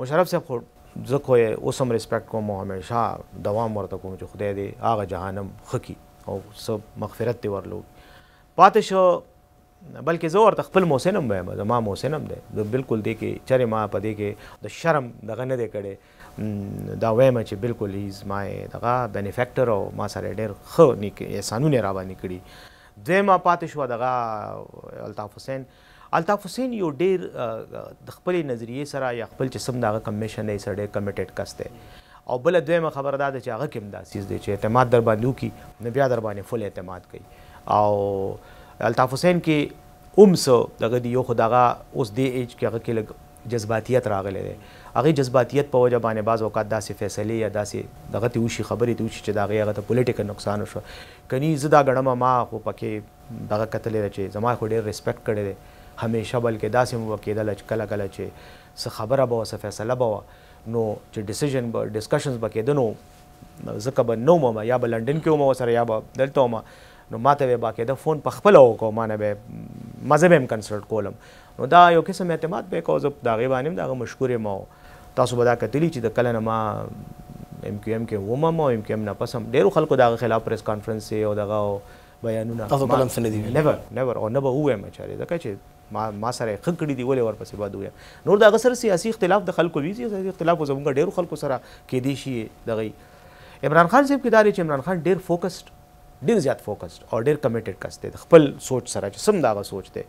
مشرف صاحب خو زه خو یې اوس هم ریسپیکټ کوم او همیشه دوام ورته کوم چې خدای دې هغه جهنم ښه کړي او څه مغفرت دې ورله وکړي. پاتې شو بلکې زه ورته خپل محسن هم وایم، زما محسن هم دی، زه بالکل دې کې چېرې ما په دې کې د شرم دغه نه دی کړی، دا وایم چې بالکل هی از مای دغه بینیفیکټر او ما سره یې ډېر ښه نیک احسانونه یې راباندې کړي. دویمه پاتې شوه دغه الطاف حسین. الطاف حسین یو ډیر د خپلې نظریې سره یا خپل چې سم د هغه کمېشن دی سره ډیر کمېټډ کس دی او بله دویمه خبره دا ده چې هغه کې هم دا څیز دی چې اعتماد در باندې وکړي نو بیا در باندې فل اعتماد کوي او الطاف حسین کې هم څه دغه دی یو خو دغه اوس دې ایج کې هغه کې لږ جذباتیت راغلی دی هغه جذباتیت په وجه باندې بعض اوقات داسې فیصلې یا داسې دغه ته وشي خبرې ته وشي چې دا هغه ته پولیټیکل نقصان وشو کني زه دا غړم ما خو پکې دغه کتلی ده چی زما یی خو ډیر ریسپیکټ کړی دی همیشه بلکه داسی هم به کیدله چی کله کله چی څه خبره به وه څه فیصله به وه نو چی ډیسیژن به ډیسکشنز به کیده نو زه که به نه ومه یا به لنډن کی ومه ورسره یا به دلته ومه نو ماته به باقیده فون په خپله وکو مانه به ما زه به هم کنسلټ کولم نو دا یو قسم اعتماد به یی کو زه په دهغی باندی هم دهغه مشکور یم او تاسو به دا کتلی چی د کله نه ما ایم کیو ایم کی ومه هم او ایم کیو ایم نه پس هم ډیرو خلکو دهغه خلاف پریس کانفرنس او دغه او بیانونه تاسو کله هم څه ندي ویلي. Never never او نه به ووایم چارې ځکه چې ما ما سره یې ښه کړي دي ولې ورپسې بد ووایم نور د هغه سره سیاسي اختلاف د خلکو وي سیاسي اختلاف خو زموږ ډېرو خلکو سره کېدی شي دغه وي عمران خان صاحب کې دا دی چې عمران خان ډېر فوکسډ ډېر زیات فوکسډ او ډېر کمیټډ کس دی د خپل سوچ سره چې سم دغه سوچ دی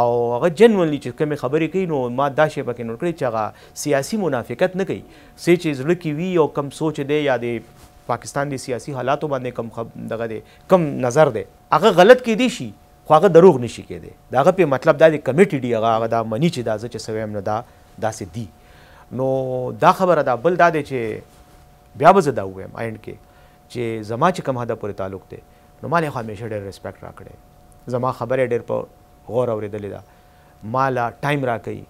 او هغه جنرالي چې کومې خبرې کوي نو ما دا شی پکې نوټ کړی چې هغه سیاسي منافقت نه کوي سې چې زړه کې وي او کم سوچ دی یا د پاکستان د سیاسي حالاتو باندې کم دغه دی کوم نظر دی هغه غلط کیدی شی خو هغه دروغ نشی کیدی د هغه پی مطلب دا دی کمیټی ډی هغه هغه دا منی چی دا زه چه څه ویم نو دا داسی دی نو دا خبره ده بل دا دی چی بیا به زه دا ووایم اینډ کی چی زما چی کوم حده پوری تعلق دی نو ماله خو همیشه ډیر ریسپیکټ راکړی زما خبره یی ډیر په غور اوریدلی ده ماله ټایم راکوی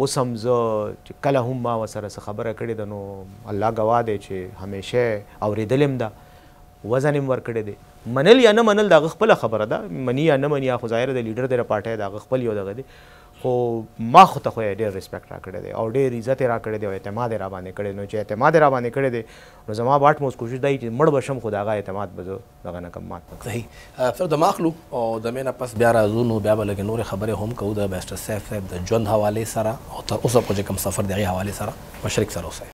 اوس هم زه چې کله هم ما ورسره څه خبره کړې ده نو الله ګواه دی چې همېشه يې اورېدلې هم ده، وزن يې هم ورکړی دی. منل يا نه منل د هغه خپله خبره ده، مني يا نه مني هغه خو ظاهره ده ليډر دی د پارټۍ د هغه خپل يو دغه دی خو ما خو ته خو يې ډېر ريسپېکټ راکړی دی او ډېر عزت يې راکړی دی او اعتماد يې راباندې کړی دی نو چې اعتماد يې راباندې کړی دی نو زما به اټ موست کوشش دا وي چې مړ به شم خو د هغه اعتماد به زه دغه نه کم مات نکړو. صحیح پس دمه اخلو او دمه نه پس بیا راځو نو بیا به لږې نورې خبرې هم کوو د بیرسټر سیف صاحب د ژوند حوالې سره او تر اوسه پورې چې کوم سفر دی هغې حوالې سره مشرک سره اوسئ.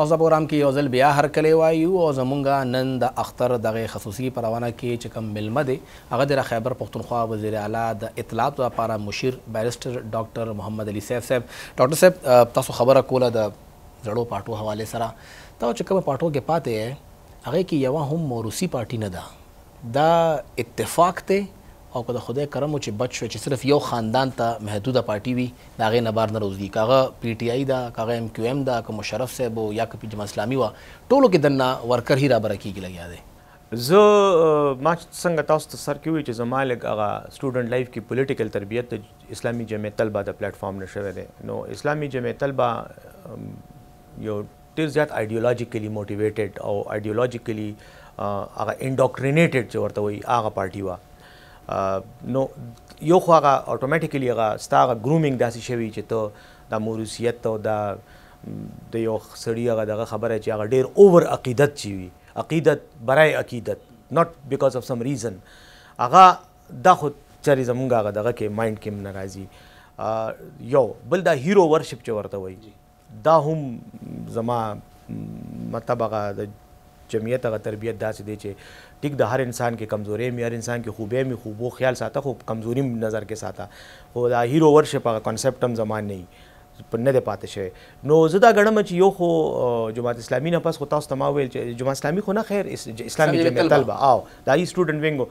او زه به ورام کې یو ځل بیا هرکلی وایو او زمونږ نن د اختر دغه خصوصي پرونه کې چې کوم مېلمه دی هغه دی را خیبر پښتونخوا وزیر اعلی د اطلاعاتو دا پاره مشیر بارسټر ډاکټر محمد علي سیف صاحب ډاکټر صاحب تاسو خبره کوله د زړو پارټو حواله سره تاسو چې کوم پارټو کې پاتې هغه کې یو هم موروثي پارټي نه ده دا اتفاق ته او که د خدای کرم و چې بچ شوه چې صرف یو خاندان ته محدوده پارټي وي د هغې نه بار نه روزي که هغه پي ټي آی ده که هغه ایم کیو ایم ده که مشرف صاحب و یا که پي جماعت اسلامي وه ټولو کې دننه ورکر هی رابره کیږي لګیا دی. زه ما چې څنګه تاسو ته سر کې وویل چې زما لږ هغه سټوډنټ لایف کې پولیټیکل تربیت د اسلامي جمعیت طلبه د پلټ فارم نه شوی دی نو اسلامي جمعیت طلبه یو ډیر زیات ایډیولوژیکلی موټیویټډ او ایډیولوژیکلی هغه انډوکټرینیټډ چې ورته وایي هغه پارټي وه نو یو خو هغه اتوماتیکلی هغه ستا هغه ګرومینګ داسې شوی چې ته د موروثیت او د د یو سړي هغه دغه خبره چې هغه ډیر اوور عقیدت چې وي عقیدت برای عقیدت ناټ بیکاز اف سم ریزن هغه دا خو چاري زمونږ هغه دغه کې مایند کې نه راځي یو بل دا هیرو ورشپ چې ورته وایي دا هم زما مطلب هغه د جمعیت هغه تربیت داسې دی چې ټیک د هر انسان کې کمزورې مې هر انسان کې خوبې مې خوبو خیال ساته خو کمزوري نظر کې ساته خو دا هیرو ورشه په کانسپټ هم زمان نه نه دی پاتې شوی نو زه دا غړم چې یو خو جماعت اسلامي نه پس خو تاسو ته ما ویل چې جماعت اسلامي خو نه خیر اسلامي جمعیت طلبه او دا یي سټوډنټ وینګو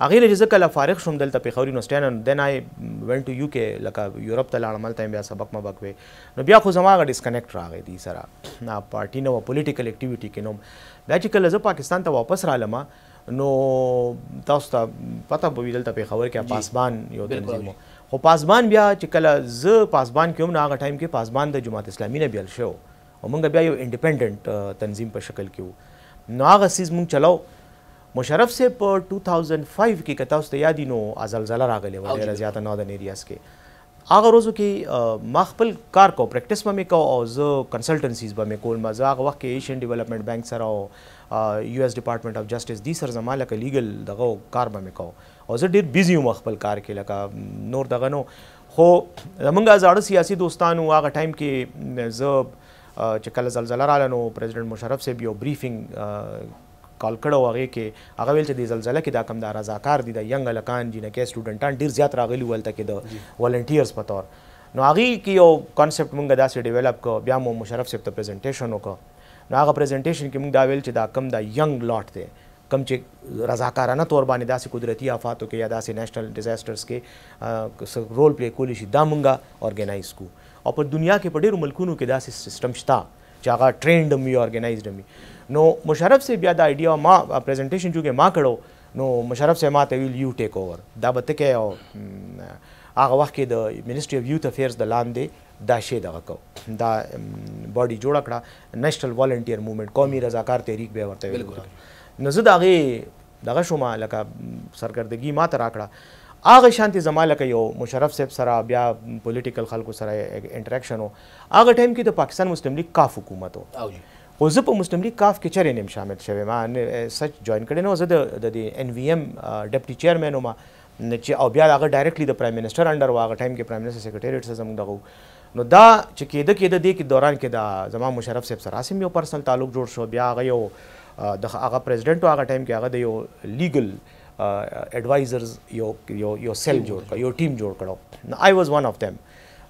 هغه لږ ځکه لا فارغ شوم دلته په خوري نوستان دن آی وینټ ټو یو کې لکه یورپ ته لاړم تل بیا سبق مبک وي نو بیا خو زما هغه ډیسکنیکټ راغی دی سره نا پارټي نه و پولیټیکل اکټیویټي کې نوم بیا چې کله زه پاکستان ته واپس رالم نو تاسو ته پته به وي دلته پېښور کې پاسبان یو تنظیم خو پاسبان بیا چې کله زه پاسبان کې هم نه هغه ټایم کې پاسبان د جماعت اسلامي نه بیل شو او موږ بیا یو انډیپندنت تنظیم په شکل کې وو نو هغه سیز موږ چلاو مشرف سے په 2005 کې کتا اوس ته یادینو ازلزله راغلی و ډیره زیاته نو د نیریاس کې هغه ورځو کی ما خپل کار کو پریکټس به می کو او زه کنسلټنسیز به می کول ما زه هغه وخت کی ایشین ډیولپمنټ بانک سره او یو ایس ډیپارټمنټ اف جسټس دی سر زما لکه لیګل دغه او کار به می کو او زه ډیر بیزی وم خپل کار کی لکه نور دغه نو خو زمونږ زاړه سیاسی دوستان و هغه ټایم کی زه چې کله زلزله رااله نو پریزیډنټ مشرف صاحب یو بریفنګ کال کړو هغه کې هغه ویل چې دې زلزله کې دا کوم دا رضاکار دي دا ینګ هلکان جینکې سټوډنټان ډیر زیات راغلي وو هلته کې د ولنټیرز په طور نو هغه کې یو کانسپټ مونږ داسې ډیولپ کو بیا مو مشرف صاحب ته پریزنټیشن وکړ نو هغه پریزنټیشن کې مونږ دا ویل چې دا کوم دا ینګ لاټ دی کوم چې رضاکارانه تور باندې داسې قدرتي آفاتو کې یا داسې نېشنل ډیزاسترز کې رول پلی کولی شي دا مونږه اورګنایز کو او په دنیا کې په ډیرو ملکونو کې داسې سیستم شته چې هغه ټرینډ هم وي ارګنایزډ هم وي نو مشرف صاحب بیا دا ایډیا ما پریزنټیشن چونکې ما کړو نو مشرف صاحب ما ته ویل یو ټیک اوور دا به ته کوې او هغه وخت کې د منسټري اف یوت افیرز د لاندې دا شی دغه کو دا باډي جوړ کړه نېشنل والنټیر موومېنټ قومي رضاکار تحریک به ورته ویل نو زه دا غي دغه شوم لکه سرګردګي ما ته راکړه هغه شانتي زما لکه یو مشرف صاحب سره بیا پولیټیکل خلکو سره انټریکشن وو هغه ټایم کی د پاکستان مسلم لیګ کاف حکومت و خو زه په مسلم لیګ کاف کی چری نیم شامل شوی ما سچ جوائن کړی نو زه د د ان وی ایم ډپټی چیرمن ما چې او بیا هغه ډایرکټلی د پرایم منسٹر انډر و هغه ټایم کی پرایم منسٹر سیکریټریټ سره زموږ دغه نو دا چې کېده کېده دې کې دوران کې دا زما مشرف صاحب سره سم یو پرسنل تعلق جوړ شو بیا هغه یو د هغه پریزیډنټ هغه ټایم کې هغه د یو لیګل ایډوایزرز یو یو یو سیل جوړ کړ یو ټیم جوړ کړو نو آی واز ون اف دیم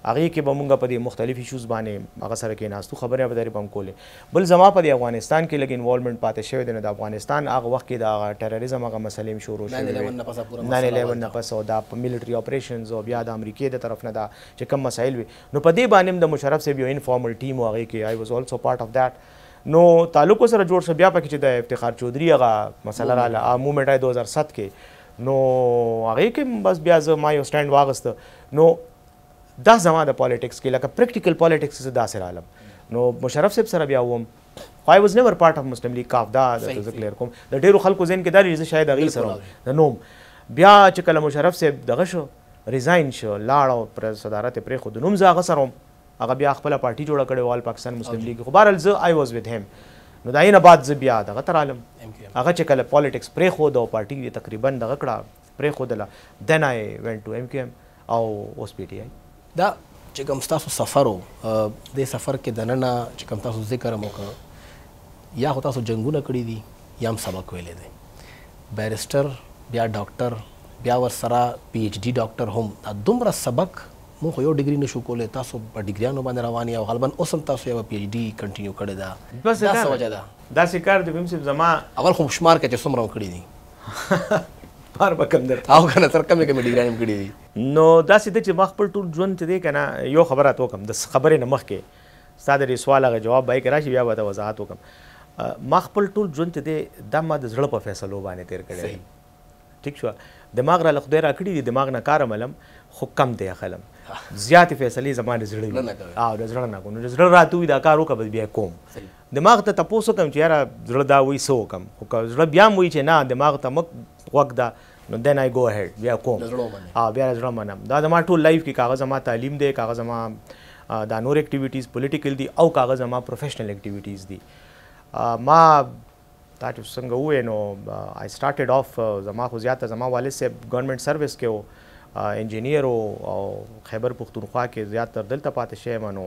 هغې کې به مونږ په دې مختلف ایشوز باندې هغه سره کیناستو خبرې اترې به هم کولې بل زما په دې افغانستان کې لږ انوالومنټ پاتې شوی دی نو د افغانستان هغه وخت کې د هغه ټرریزم هغه مسلې هم شروع شوې وې ناین الیون نه پس او دا ملټري اپریشنز او بیا د امریکې د طرف نه دا چې کوم مسایل وي نو په دې باندې هم د مشرف صاحب یو انفارمل ټیم و هغې کې آی واز آلسو پارټ اف دیټ نو تعلق ورسره جوړ شو بیا پکې چې د افتخار چودري هغه مسله راله هغه مومنټ آی دوه زره سات کې نو هغه کې بس بیا زه ما یو سټاند واغسته نو دا زما د پالیټکس کې لکه پریکټیکل پالیټکس زه داسې رالم نو مشرف صاحب سره بیا وم خو آی واز نیور پارت اف مسلم لیګ کاف دا د ذکر کوم د ډیرو خلکو ذهن کې دا لري زه شاید هغه سره د نوم بیا چې کله مشرف صاحب دغه شو ریزاین شو لاړ او پر صدارت پرې خو د نوم زه هغه سره هغه بیا خپله پارټی جوړه کړی وه آل پاکستان مسلم لیګ خو بهرحال زه آی واز ود هیم نو د هغه نه بعد زه بیا دغه ته رالم هغه چې کله پالیټکس پریښود او پارټی یې تقریبا دغه کړه پریښودله دین آی وینټ ټو ایم کیو ایم او اوس پی ټی آی. دا چې کوم ستاسو سفر و دې سفر کې دننه چې کوم تاسو ذکر هم وکړ یا خو تاسو جنګونه کړي دي یا هم سبق ویلی دی بیرسټر بیا ډاکټر بیا ورسره پی ایچ ډي ډاکټر هم دا دومره سبق موږ خو یو ډګری نه شو کولی تاسو په ډګریانو باندې روان یې او غالبا اوس هم تاسو یوه پي ایچ ډي کنټینیو کړې ده دا څه وجه ده؟ داسې کار دی بیم صاحب زما اول خو شمار کړه چې څومره مو کړي دي بار به کم درته او کنه تر کمې کمې ډګریانې مو کړي دي نو داسې ده چې ما خپل ټول ژوند چې دی که نه یو خبره راته وکړم د خبرې نه مخکې ستا د دې سوال هغه جواب به یې که راشي بیا به ته وضاحت وکړم ما خپل ټول ژوند چې دی دا ما د زړه په فیصلو باندې تېر کړی دی ټیک شو دماغ راله خدای راکړي دي دماغ نه کار عملم خو کم دی اخلم زیاتې فیصلې زما د زړه وي او د زړه نه کوم د زړه راته وي دا کار وکړه بس بیا کوم دماغ ته تپوسو کوم چې یاره زړه دا وایي څه وکړم خو که زړه بیا هم وایي چې نه دماغ ته مه غوږ ده نو دین آی ګو هیډ بیا کوم او بیا زړه منم دا زما ټول لایف کې کاغه زما تعلیم دی کاغه زما دا نور اکټیویټیز پولیټیکل دي او کاغه زما پروفیشنل اکټیویټیز دي ما دا چې څنګه ووې نو آی سټارټډ اف زما خو زیاته زما والد صاحب ګورنمنټ سروس کې و انجینیر و او خیبر پښتونخوا کې زیات تر دلته پاتې شوی یم نو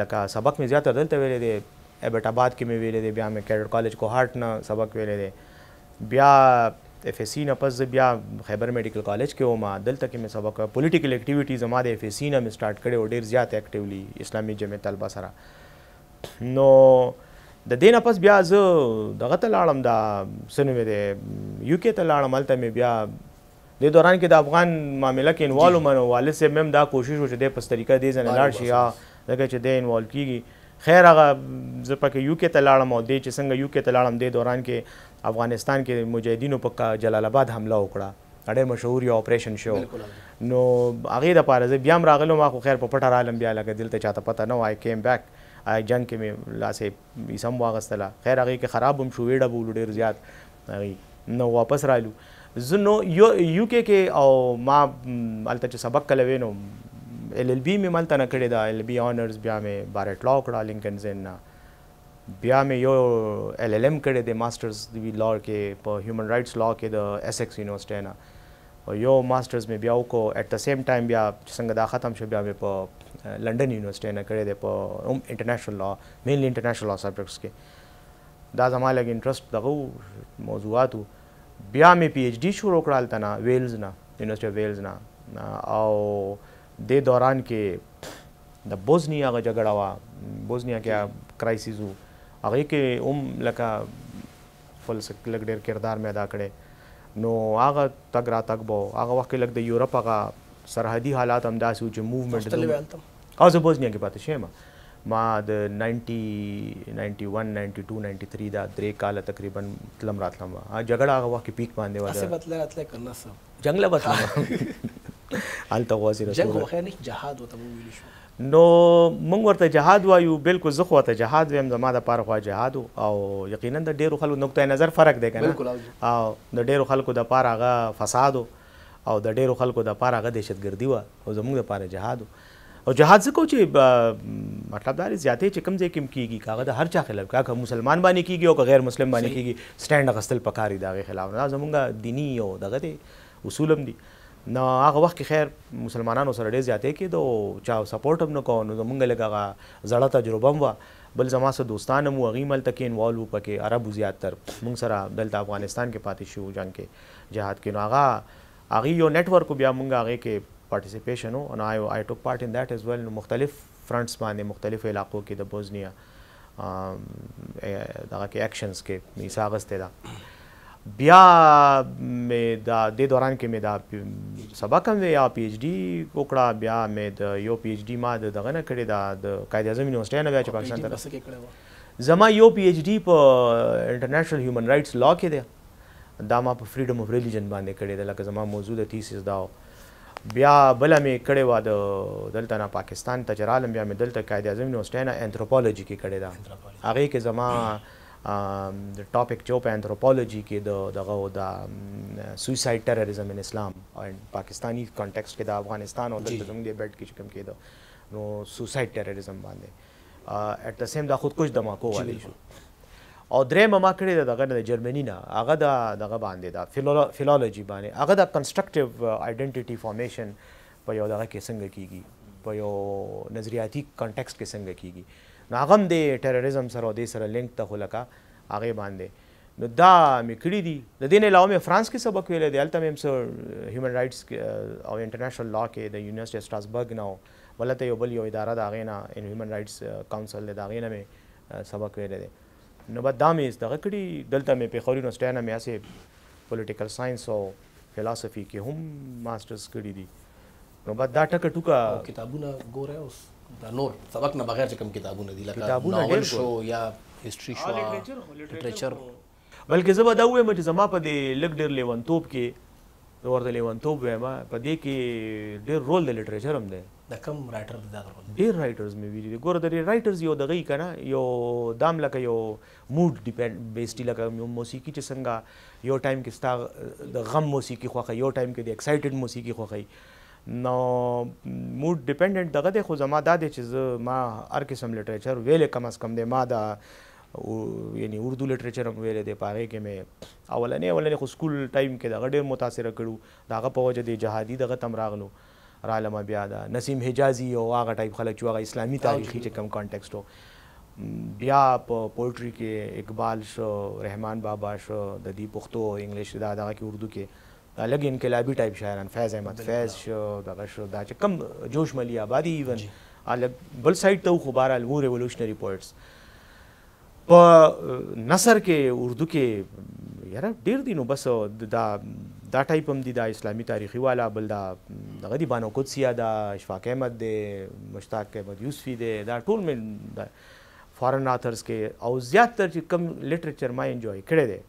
لکه سبق مې زیات تر دلته ویلی دی ایبټ آباد کې مې ویلی دی بیا مې کیډر کالج کوهارټ نه سبق ویلی دی بیا اف ایس سی نه پس زه بیا خیبر میډیکل کالج کې وم دلته کې مې سبق پولیټیکل اکټیویټي زما د اف ایس سی نه مې سټارټ کړې و ډېر زیات اکټیولی اسلامي جمعیت طلبه سره نو د دې نه پس بیا زه دغه ته لاړم دا څه نوم دی یو کې ته لاړم هلته مې بیا دې دوران کې د افغان معامله کې انوالو منو والد صاحب مم دا کوشش و چې دې پس طریقه دې ځنه لاړ شي ځکه چې دې انوالو کیږي خیر هغه زه پکې یو کې ته لاړم او دې چې څنګه یو کې ته لاړم دې دوران کې افغانستان کې مجاهدینو په جلال آباد حمله وکړه ډیر مشهور یو اپریشن شو نو هغه د پاره زه بیا هم راغلم ما خو خیر په پټه رالم بیا لکه دلته چاته پته نه وای کیم بیک آی جنگ کې مې لاسې یې سم واغستله خیر هغه کې خراب هم شو ویډه بولو ډیر زیات هغه نو واپس رالو زه نو یو یو کې کې او ما الته چې سبق کله وینو ال ال بی مې ملته نه کړی دا ال بی اونرز بیا مې بارټ لا کړه لینکن زین نه بیا مې یو ایل ایل ایم کړی دی ماسټرز دی لا کې په هیومن رایټس لا کې د ایس ایکس یونیورسټی نه او یو ماسټرز مې بیا وکړو ایټ د سیم ټایم بیا چې څنګه دا ختم شو بیا مې په لندن یونیورسټی نه کړی دی په هم انټرنیشنل لا مینلی انټرنیشنل لا سبجیکټس کې دا زما لګ انټرست دغه موضوعاتو بیا مې پی ایچ ډی شروع کړه هلته نه ویلز نه یونیورسټي اف ویلز نه او دې دوران کې د بوزنیا هغه جګړه وه بوزنیا کې کرایسیز وو هغه کې هم لکه خپل لږ ډېر کردار مې ادا کړی نو هغه تګ راتګ به هغه وخت کې لږ د یورپ هغه سرحدي حالات هم داسې وو چې موومنټ او زه بوزنیا کې پاتې شوی ما د 90 91 92 93 دا درې کال تقریبا تلم راتلم جګړه هغه وخت کې پیک باندې و جنگ له وتلم هلته خو هسې جنګ خو خیر نشته جهاد ورته وویل شو نو موږ ورته جهاد وایو بالکل زه خو ورته جهاد وایم زما دپاره خو جهاد او یقینا د ډېرو خلکو نقطه نظر فرق دی که نه او د ډېرو خلکو دپاره هغه فساد او د ډېرو خلکو دپاره هغه دهشتګردي وه خو زموږ دپاره جهاد او جهاد ځکه و چې مطلب دا دی زیاتې چې کوم ځای کې هم کېږي که هغه د هر چا خلاف که مسلمان باندې کېږي او که غیر مسلم باندې کېږي سټینډ اخیستل پکار دي د هغې خلاف دا زموږ دیني یو دغه دی اصول هم دي نو هغه وخت کې خیر مسلمانانو سره ډېر زیاتی کېده او چا سپورټ هم نه کاوه نو زمونږ لږ هغه زړه تجربه هم وه بل زما څه دوستان هم وو هغوی هم هلته کې انوالو وو په کې عرب وو زیات تر مونږ سره دلته افغانستان کې پاتې شوي وو جنګ کې جهاد کې نو هغه هغوی یو نېټ ورک وو بیا مونږ هغې کې پارټیسپېشن وو نو آی ټوک پارټ ان دېټ اېز وېل نو مختلف فرنټس باندې مختلفو علاقو کې د بوزنیا دغه کې اکشنز کې مې حصه اخیستې ده بیا مې دا دې دوران کې مې دا سبق هم یا پی ایچ ډي وکړه بیا مې د یو پی ایچ ډي ما د دغه نه کړې ده د قائد اعظم یونیورسټۍ نه بیا چې پاکستان ته زما یو پی ایچ ډي په انټرنیشنل هیومن رائټس لا کې دی دا ما په فریډم اف ریلیجن باندې کړې ده لکه زما موضوع د تھیسیس دا و بیا بله مې کړې وه د دلته نه پاکستان ته چې رالم بیا مې دلته قاید اعظم یونیورسټۍ نه انتروپولوجي کې کړې ده هغې کې زما ټاپک چې و په انتروپولوجي کې د دغه و دا سویساید ټرریزم ان اسلام او پاکستاني کانټیکسټ کې د افغانستان او دلته زموږ دې بیلټ کې چې کوم کېده نو سویساید ټرریزم باندې ایټ د سیم دا خود کش دماکو والی شو او درېمه ما کړې ده دغه نه د جرمني نه هغه د دغه باندې ده فیلولوژي باندې هغه د کنسټرکټیو آیډنټیټي فارمیشن په یو دغه کې څنګه کیږي په یو نظریاتي کانټیکسټ کې څنګه کیږي نو هغه هم د ټیرریزم سره او دې سره لینک ته خو لکه هغې باندې نو دا مې کړي دي د دې نه علاوه مې فرانس کې سبق ویلی دی هلته مې هم څه هیومن رایټس او انټرنیشنل لا کې د یونیورسټي اسټراسبرګ نه ملت یو بل یو اداره ده هغه نه ان هیومن رایټس کونسل ده هغه نه مې سبق ویلی دی نو بعد دا مې دغه کړي دلته مې پیښور یونیورسټی نه مې هسې پولیټیکل ساینس او فلسفي کې هم ماسټرز کړي دي نو بعد دا ټکه ټوکه او کتابونه ګوره اوس دا نور سبق نه بغیر چې کوم کتابونه دي لکه ناول شو یا هیستوري شو لټریچر بلکې زه به دا ووایم چې زما په دې لږ ډېر لېونتوب کې زه ورته لېونتوب وایم په دې کې ډېر رول د لټرېچر هم دی د کوم رائټر د دغه رول ډېر رائټرز مې ویلي دي ګوره د رائټرز یو دغه که نه یو دام لکه یو موډ ډیپینډ بیسډي لکه موسیقي چې څنګه یو ټایم کې ستا د غم موسیقي خوښه یو ټایم کې د ایکسایټډ موسیقي خوښه نو موډ ډیپندنت دغه دی خو زما دا دی چې زه ما هر قسم لټریچر ویلې کم از کم دی ما دا یعنی اردو لټریچر هم ویلی دی په هغه کې مې اولنې اولنې خو سکول ټایم کې دغه ډیر متاثر کړو دغه په وجه دی جهادي دغه تم راغلو رالم بیا دا نسیم حجازي او هغه ټایپ خلک چې هغه اسلامي تاریخي چې کم کانټیکسټ وو بیا په پوئټری کې اقبال شو رحمان بابا شو د دې پښتو انګلیش دا دغه کې اردو کې دا لږ انقلابی ټایپ شاعران فیض احمد فیض شو دغه شو دا چې کم جوش ملی آبادی ایون هغه لږ بل سایډ ته خو بهر حال وو ریولوشنری پوئټس په نثر کې اردو کې یاره ډیر دي نو بس دا دا ټایپ هم دي دا اسلامي تاریخي والا بل دا دغه دي بانو قدسیه دا اشفاق احمد دی مشتاق احمد یوسفي دی دا ټول مې فارن آثرز کې او زیات تر چې کم لټریچر ما انجوای کړی دی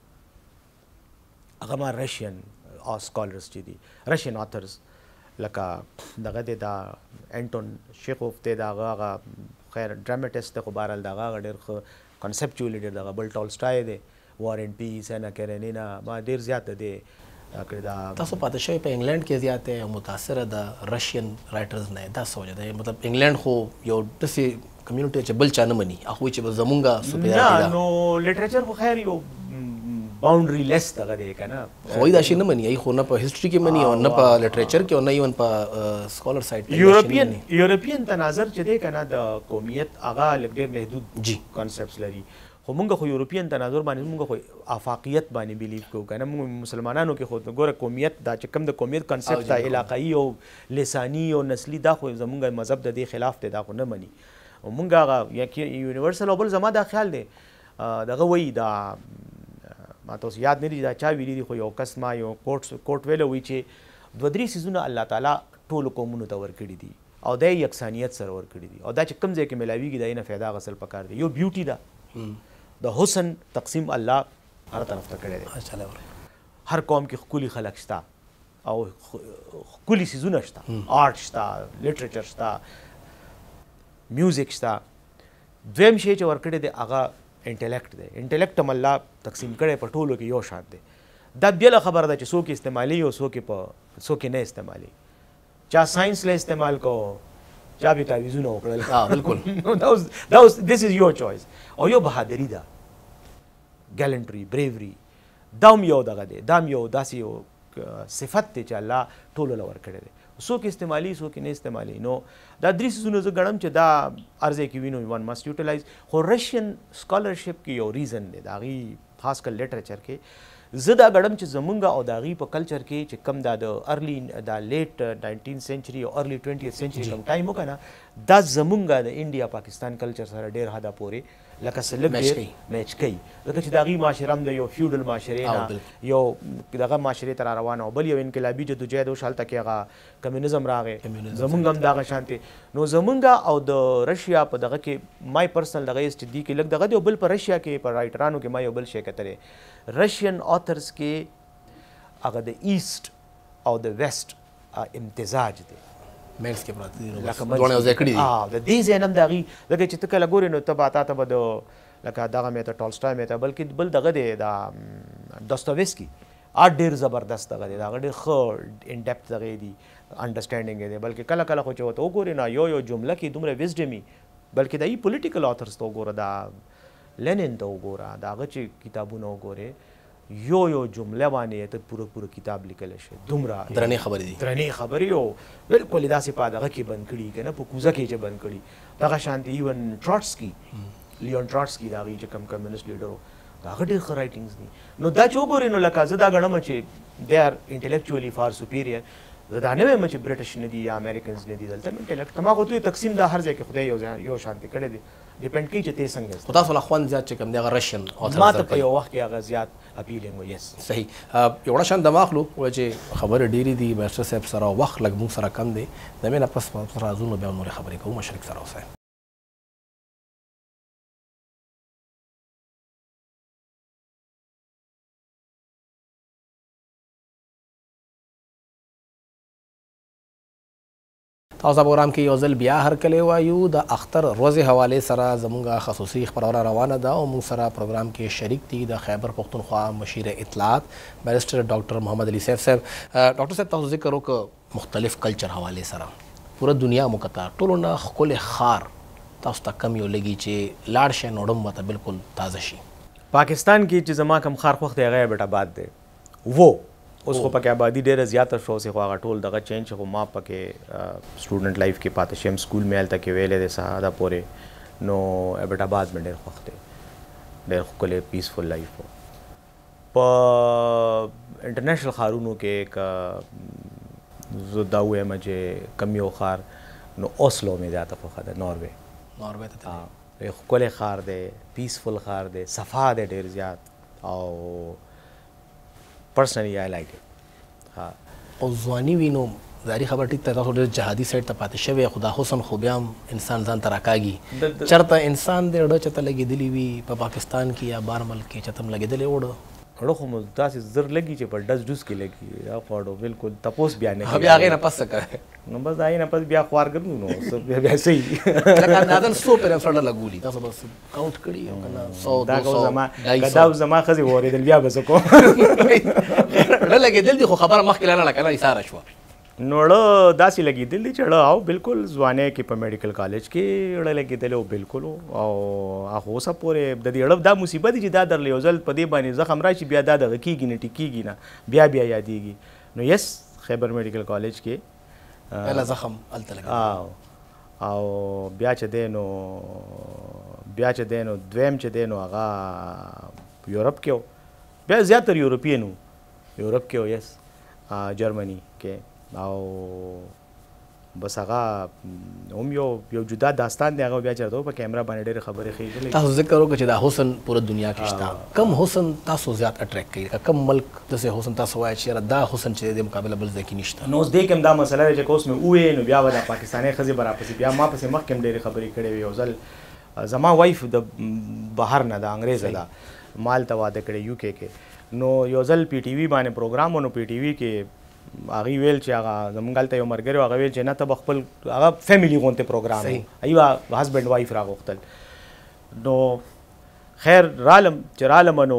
هغه ما رشین او سکالرز چې دي رشین آثرز لکه دغه دی دا انټون شیخوف دی دا هغه خیر ډرامټیست دی خو بهرحال دا هغه ډېر ښه کنسپچولی ډېر دغه بل ټولسټای دی وار اینډ پیس انا کرینینا ما ډېر زیات د دې کړې دا تاسو پاتې شوی په انګلند کې زیات دی او متاثره د رشین رایټرز نه دا څه وجه ده مطلب انګلند خو یو داسې کمیونټي چې بل چا نه مني هغه چې زمونږه سپیارټي ده نو لټریچر خو خیر یو باونډري لیس دغه دی کنه خو دا شي نه مني ای خو نه په هیستوري کې مني او نه په لټریچر کې او نه ایون په سکولر سایت یورپین یورپین تناظر چې دی کنه د قومیت هغه لګډیر محدود جی کانسپټس لري خو مونږ خو یورپین تناظر باندې مونږ خو آفاقیت باندې بیلیف کوو کنه مونږ مسلمانانو کې خو ګوره قومیت دا چې کوم د قومیت کنسپټ دا علاقائی او لسانی او نسلی دا خو زمونږ مذهب د دې خلاف دی دا خو نه منی او مونږ هغه یکی یونیورسل او بل زما دا خیال دی دغه وی دا ما ته یاد نه دی دا چا ویلی دی خو یو کس ما یو کوټ کوټ ویلو وی چې دوه درې سیزونه الله تعالی ټول قومونو ته ورکړي دي او دا یې یکسانیت سره ورکړي دي او دا چې کوم ځای کې ملاویږي د هغې نه فایده اخستل پکار دی یو بیوټي ده د حسن تقسیم الله هر طرف ته کړی دی هر قوم کې ښکلي خلک شته او ښکلي سیزونه شته آرټ شته لیټریچر شته میوزیک شته دویم شی چې ورکړی دی هغه انټلیکټ دی انټلیکټ هم الله تقسیم کړی په ټولو کې یو شان دی دا بیله خبره ده چې څوک استعمالي او څوک په څوک نه استعمالي چا ساينس له استعمال کو چا به تعویذونه وکړل ها بالکل دا اوس دا اوس دیس از یور چويس او یو بهادری ده ګالنټری بریوری دا هم یو دغه دی دا هم یو داسې یو صفت دی چې الله ټولو له ورکړی دی څوک استعمالي څوک نه استعمالي نو دا درې سیزونه زه ګڼم چې دا ارزه کې وینو وان ماست یوټیلایز خو رشین سکالرشپ کې یو ریزن دی دا غي خاص کر لټرچر کې زه دا ګڼم چې زمونږ او د هغوی په کلچر کې چې کوم دا د ارلي دا لیټ ناینټین سنچري او ارلي ټوینټیت سنچري کوم ټایم وکنه دا زمونږ د انډیا پاکستان کلچر سره ډېر حده پورې لکه څه لږ ډېر میچ کوي ځکه چې د هغوی معاشره هم د یو فیوډل معاشرې نه یو دغه معاشرې ته را روانه او بل یو انقلابي جدوجهد وشو هلته کې هغه کمونیزم راغی زمونږ هم دغه شانتې نو زمونږ او د رشیا په دغه کې مای پرسنل دغه ایس ټی دی کې لګ دغه دی او بل په رشیا کې په رائټرانو کې ما یو بل شي کتلې رشین آثرز کې هغه د ایست او د ویست امتزاج دی مینس کې پراته دي دوه ځای کړی دي اه د دې زینم دغه لکه چې تکل ګورې نو تبا تا ته د لکه دغه مې ته ټولسټای مې ته بلکې بل دغه دی دا دوستویسکی آ ډیر زبردست دغه دی داغه ډیر خه ان ډیپت دغه دی انډرسټانډینګ یې دی بلکې کله کله خو چې وته وګورې نه یو یو جمله کې دومره ویزډمي بلکې دای پولیټیکل آثرز ته وګوره دا لینین ته وګوره دا هغه چې کتابونه وګوره یو یو جمله باندې ته پوره پوره کتاب لیکل شي دومره درنې خبرې دي درنې خبرې او بالکل دا سي پادغه کې بند کړي کنه په کوزه کې چې بند کړي دغه شانتي ایون ټروټسکی لیون ټروټسکی دا غي چې کم کمیونست لیډر د هغه ډېر ښه رايټنګز دي نو دا چې وګورې نو لکه زه دا ګڼم چې دې ار انټلکچولی فار سوپیریر زه دا نه وایم چې برټش نه دي یا امریکنز نه دي دلته هم انټلکټ ته ما خو ته تقسیم دا هر ځای کې خدای یو ځای یو شانتې کړی دی ډیپند کوي چې ته څنګه خو تاسو له خوند زیات چې کوم دی هغه رشین او ما ته په یو وخت کې هغه زیات اپیلینګ و یس صحیح یو ډول شان د ماخلو و چې خبرې ډېری دي ماستر صاحب سره وخت لږ موږ سره کم دی د مینه پس په سره ازونو بیا نور خبرې کوو مشرک سره اوسه تاسو ته پروګرام کې یو ځل بیا هرکلی وایو د اختر ورځې حوالې سره زموږ خصوصي خبرونه روانه ده او موږ سره پروګرام کې شریک دي د خیبر پښتونخوا مشیر اطلاعات بیرسټر ډاکټر محمد علي سیف صاحب ډاکټر صاحب تاسو ذکر وکړ مختلف کلچر حوالې سره پوره دنیا مو کته ټولو نه ښکلی ښار تاسو ته کم یو لګی چی لاړ شی نو ړم وته بلکل تازه شی. پاکستان کی چی زما کم ښار خوښ دی هغه ایبټ اباد دی وو اوس خو پکی ابادی ډیره زیاته شوه سی خو هغه ټول دغه چینج شی خو ما پکی سټوډنټ لایف کی پاته شیم سکول می هلته کی ویلی دی سه حده پوری نو ایبټ اباد می ډیر خوښ دی ډیر ښکلی پیس فل لایف وو په انټرنیشنل ښارونو کې که زه دا ووایم چې کوم یو ښار نو اوسلو مې زیاته خوښه ده ناروې ناروې ته تللی یو ښکلی ښار دی پیسفل ښار دی صفا دی ډېر زیات او پرسنلي آی لایک اټ ها او ځواني وي نو ظاهري خبره ټیک ته تاسو ډېر جهادي سایډ ته پاتې شوی خو دا حسن خو بیا هم انسان ځان ته راکاږي چرته انسان دی ړه چته لګېدلی وي په پاکستان کې یا بهر ملک کې چته هم لګېدلی و ړه ړه خو مو داسې زر لګي چې په ډز ډوز کې لګي دا خو ړو بالکل تپوس بیا نه کوي بیا هغې نه پس څه کوي نو بس هغې نه پس بیا خوار ګرځو نو بیا بیا صحیح لکه نادن سو پر سړه لګولي تاسو بس کاونټ کړی یو کنه 100 دا کو زما کدا زما خزي وره دل بیا بس کو نه لګې دل دي خو خبره مخ کې لاله کنه ایثار شو نوړه داسې لګې دل دي چړه او بالکل ځوانه کې په میډیکل کالج کې اړه لګې دل او بالکل او هغه اوسه پورې د دې اړه دا مصیبت چې دا در لیوزل په دې باندې زخم راشي بیا دا د غکیږي نه ټیکیږي نه بیا بیا یادېږي نو یس خیبر میډیکل کالج کې پهله زخم هلته لګوي او بیا چې دی نو بیا چې دی نو دویم چې دی نو هغه یورپ کې و بیا زیاتر یورپین و یورپ کې و یس جرمني کې او بس هغه هم یو یو جدا داستان دی هغه بیا چرته او په کیمرا باندې ډېرې خبرې ښې دي. تاسو ذکر وکړ چې دا حسن پوره دنیا کې شته کوم حسن تاسو زیات اټریک کوي لکه کوم ملک داسې حسن تاسو وایئ چې یاره دا حسن چې دی دې مقابله بل ځای کې نشته. نو اوس دې کې هم دا مسله ده چې که اوس مې ووې نو بیا به دا پاکستانۍ ښځې به راپسې بیا ما پسې مخکې هم ډېرې خبرې کړې وې یو ځل زما وایف د بهر نه ده انګریزه ده ما هلته واده کړې یو کې کې نو یو ځل پي ټي وي باندې پروګرام و نو پي ټي وي کې هغوی ویل چې هغه زمونږ هلته یو مرګری و هغه ویل چې نه ته به خپل هغه فیملی غونته پروګرام و ایوا هسبند وایف را غوښتل نو خیر رالم چې رالم نو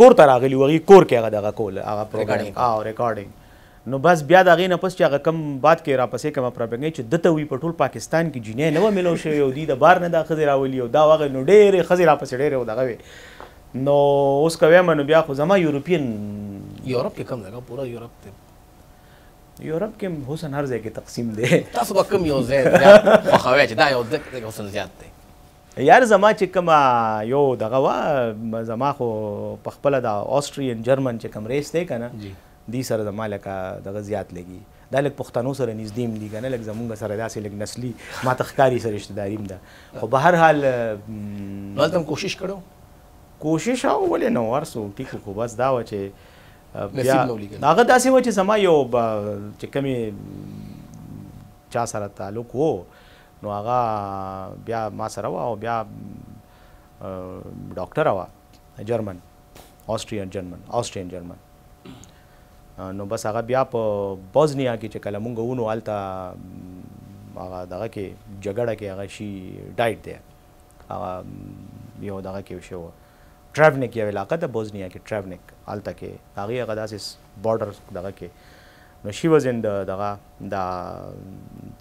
کور ته راغلی وغي کور کې هغه دغه کول هغه پروګرام او ریکارډینګ نو بس بیا د غینه پس چې هغه کم باد کې را پسې کوم پربنګې چې دته وی په ټول پاکستان کې جنې نه و ملو شوی او دی د بار نه د خزر راولي او دا وغه نو ډېر خزر را پسې ډېر او دغه وی نو اوس که وایم نو بیا خو زما یورپین یورپ کې کم دی که پوره یورپ دی یورپ کې حسن هر ځای کې تقسیم دی تاسو به کوم یو ځای خوښوئ چې دا یو ځای کې حسن زیات دی یار زما چې کوم یو دغه وا زما خو په خپل دا آسټریان جرمن چې کوم ریس دی کنه دی سره زما لکه دغه زیات لګی دا لږ پښتنو سره نږدې هم دي کنه لږ زمونږ سره داسې لږ نسلي ماته ښکاري سره رشته داري هم ده خو به هر حال دلته کوشش کړو کوشش او ولې نو ورسو ټیک خو بس دا و چې بیا هغه داسې و چې زما یو چې کمی چا سره تعلق وو نو هغه بیا ما سره و او بیا ډاکټر و جرمن Austrian German Austrian German نو بس هغه بیا په بوزنیا کې چې کله مونږ وونو هلته هغه دغه کې جګړه کې هغه شي ډایټ دی هغه یو دغه کې شو ټریونیک یو علاقه ده بوزنیا کې ټریونیک هلته کې هغه هغه داسې بارډر دغه کې نو شي واز ان دغه دا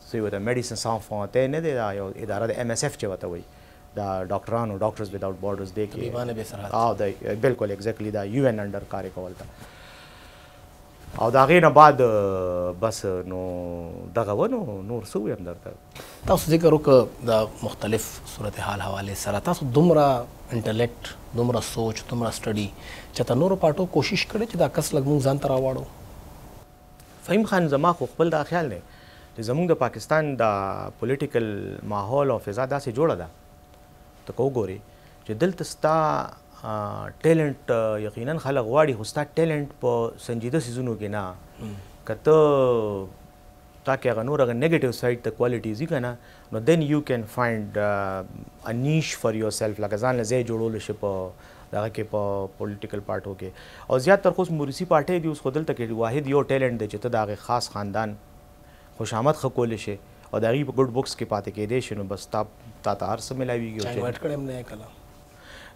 څه وته میډیسن سان فونته نه دی دا یو اداره د ایم اس اف چې وته وي دا ډاکټرانو ډاکټرز وداوټ بارډرز دی کې طبيبان به سره او دا بالکل ایگزیکټلی دا یو ان انډر کار کول تا او دا غینه بعد بس نو دغه ونو نور سو هم درته تاسو ذکر وک دا مختلف صورتحال حواله سره تاسو دومره انټلیکټ دومره سوچ دومره سټډي چې تا نور پټو کوشش کړي چې دا کس لګ مونږ ځان تراواړو فهیم خان زما خو خپل دا خیال دی چې زموږ د پاکستان دا پولیټیکل ماحول او فضا داسې جوړه ده ته که وګورې چې دلته ستا ټیلنټ یقینا خلک غواړي خو ستا ټیلنټ په سنجیده سیزونو کې نه که ته تا کې هغه نور هغه نیګیټیو سایډ ته کوالټي ځي که نه نو دین یو کین فاینډ ا نیش فار یور سیلف لکه ځان له ځای جوړول شي په دغه کې په پولیټیکل پارټو کې او زیات تر خوس مورسی پارټي دی اوس خو دلته کې واحد یو ټیلنټ دی چې ته دغه خاص خاندان خوش آمد خکول شي او دغه په ګډ بوکس کې پاتې کېدې شي نو بس تا تا ته هر څه ملاویږي او چا انوایټ کړم نه کله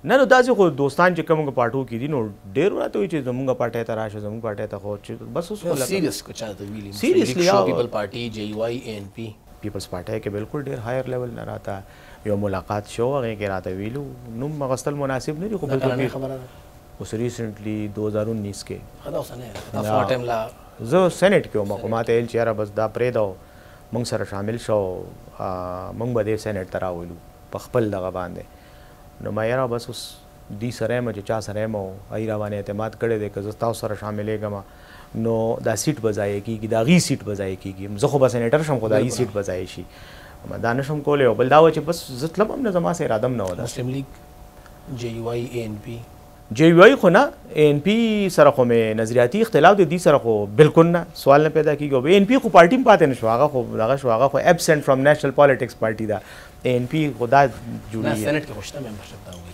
نه نو داسې خو دوستان چې کوم پارټو کې دي نو ډېر راته وي چې زمونږ پارټۍ ته راشه زمونږ پارټۍ ته خو چې بس اوس خو سیریس کو چاته ویلي سیریسلی یا پیپل پارټي جی وای ان پی پیپلز پارټۍ کې بالکل ډېر هایر لیول نه راته یو ملاقات شو هغه کې راته ویلو نو مغستل مناسب نه دي خو بالکل خبره اوس ریسنټلی 2019 کې خدا اوس نه دا فور ټایم لا زه سېنات کې وم خو ماته ایل چیرې بس دا پرې داو مونږ سره شامل شو مونږ به دې سېنات تراولو په خپل دغه باندی نو ما یاره بس اوس دوی سره یم چه چا سره یم او هعی راباندی اعتماد کړی دی که زه ستاسو سره شاملیږم نو دا سیټ به ضایع کیږی د هغوی سیټ به ضایع کیږی زه خو به سینیټر شم خو د هغوی سیټ به ضایع شی دا نه شم کولی او بل دا وه چه بس زه تلم هم نه زما څه اراده هم نه وه داسی. مسلم لیګ، جی یو آی، اې این پی. جی یو ای خو نه اې ان پی سره خو مې نظریاتي اختلاف دی دی سره خو بالکل نه سوال نه پیدا کیږي او اې ان پی خو پارټي پاتې نشو هغه خو دغه شو هغه خو ابسنټ فرام نېشنل پالیټکس پارټي دا اې ان پی خو دا جوړي نه سنټ کې خوشته ممبرشپ دا وي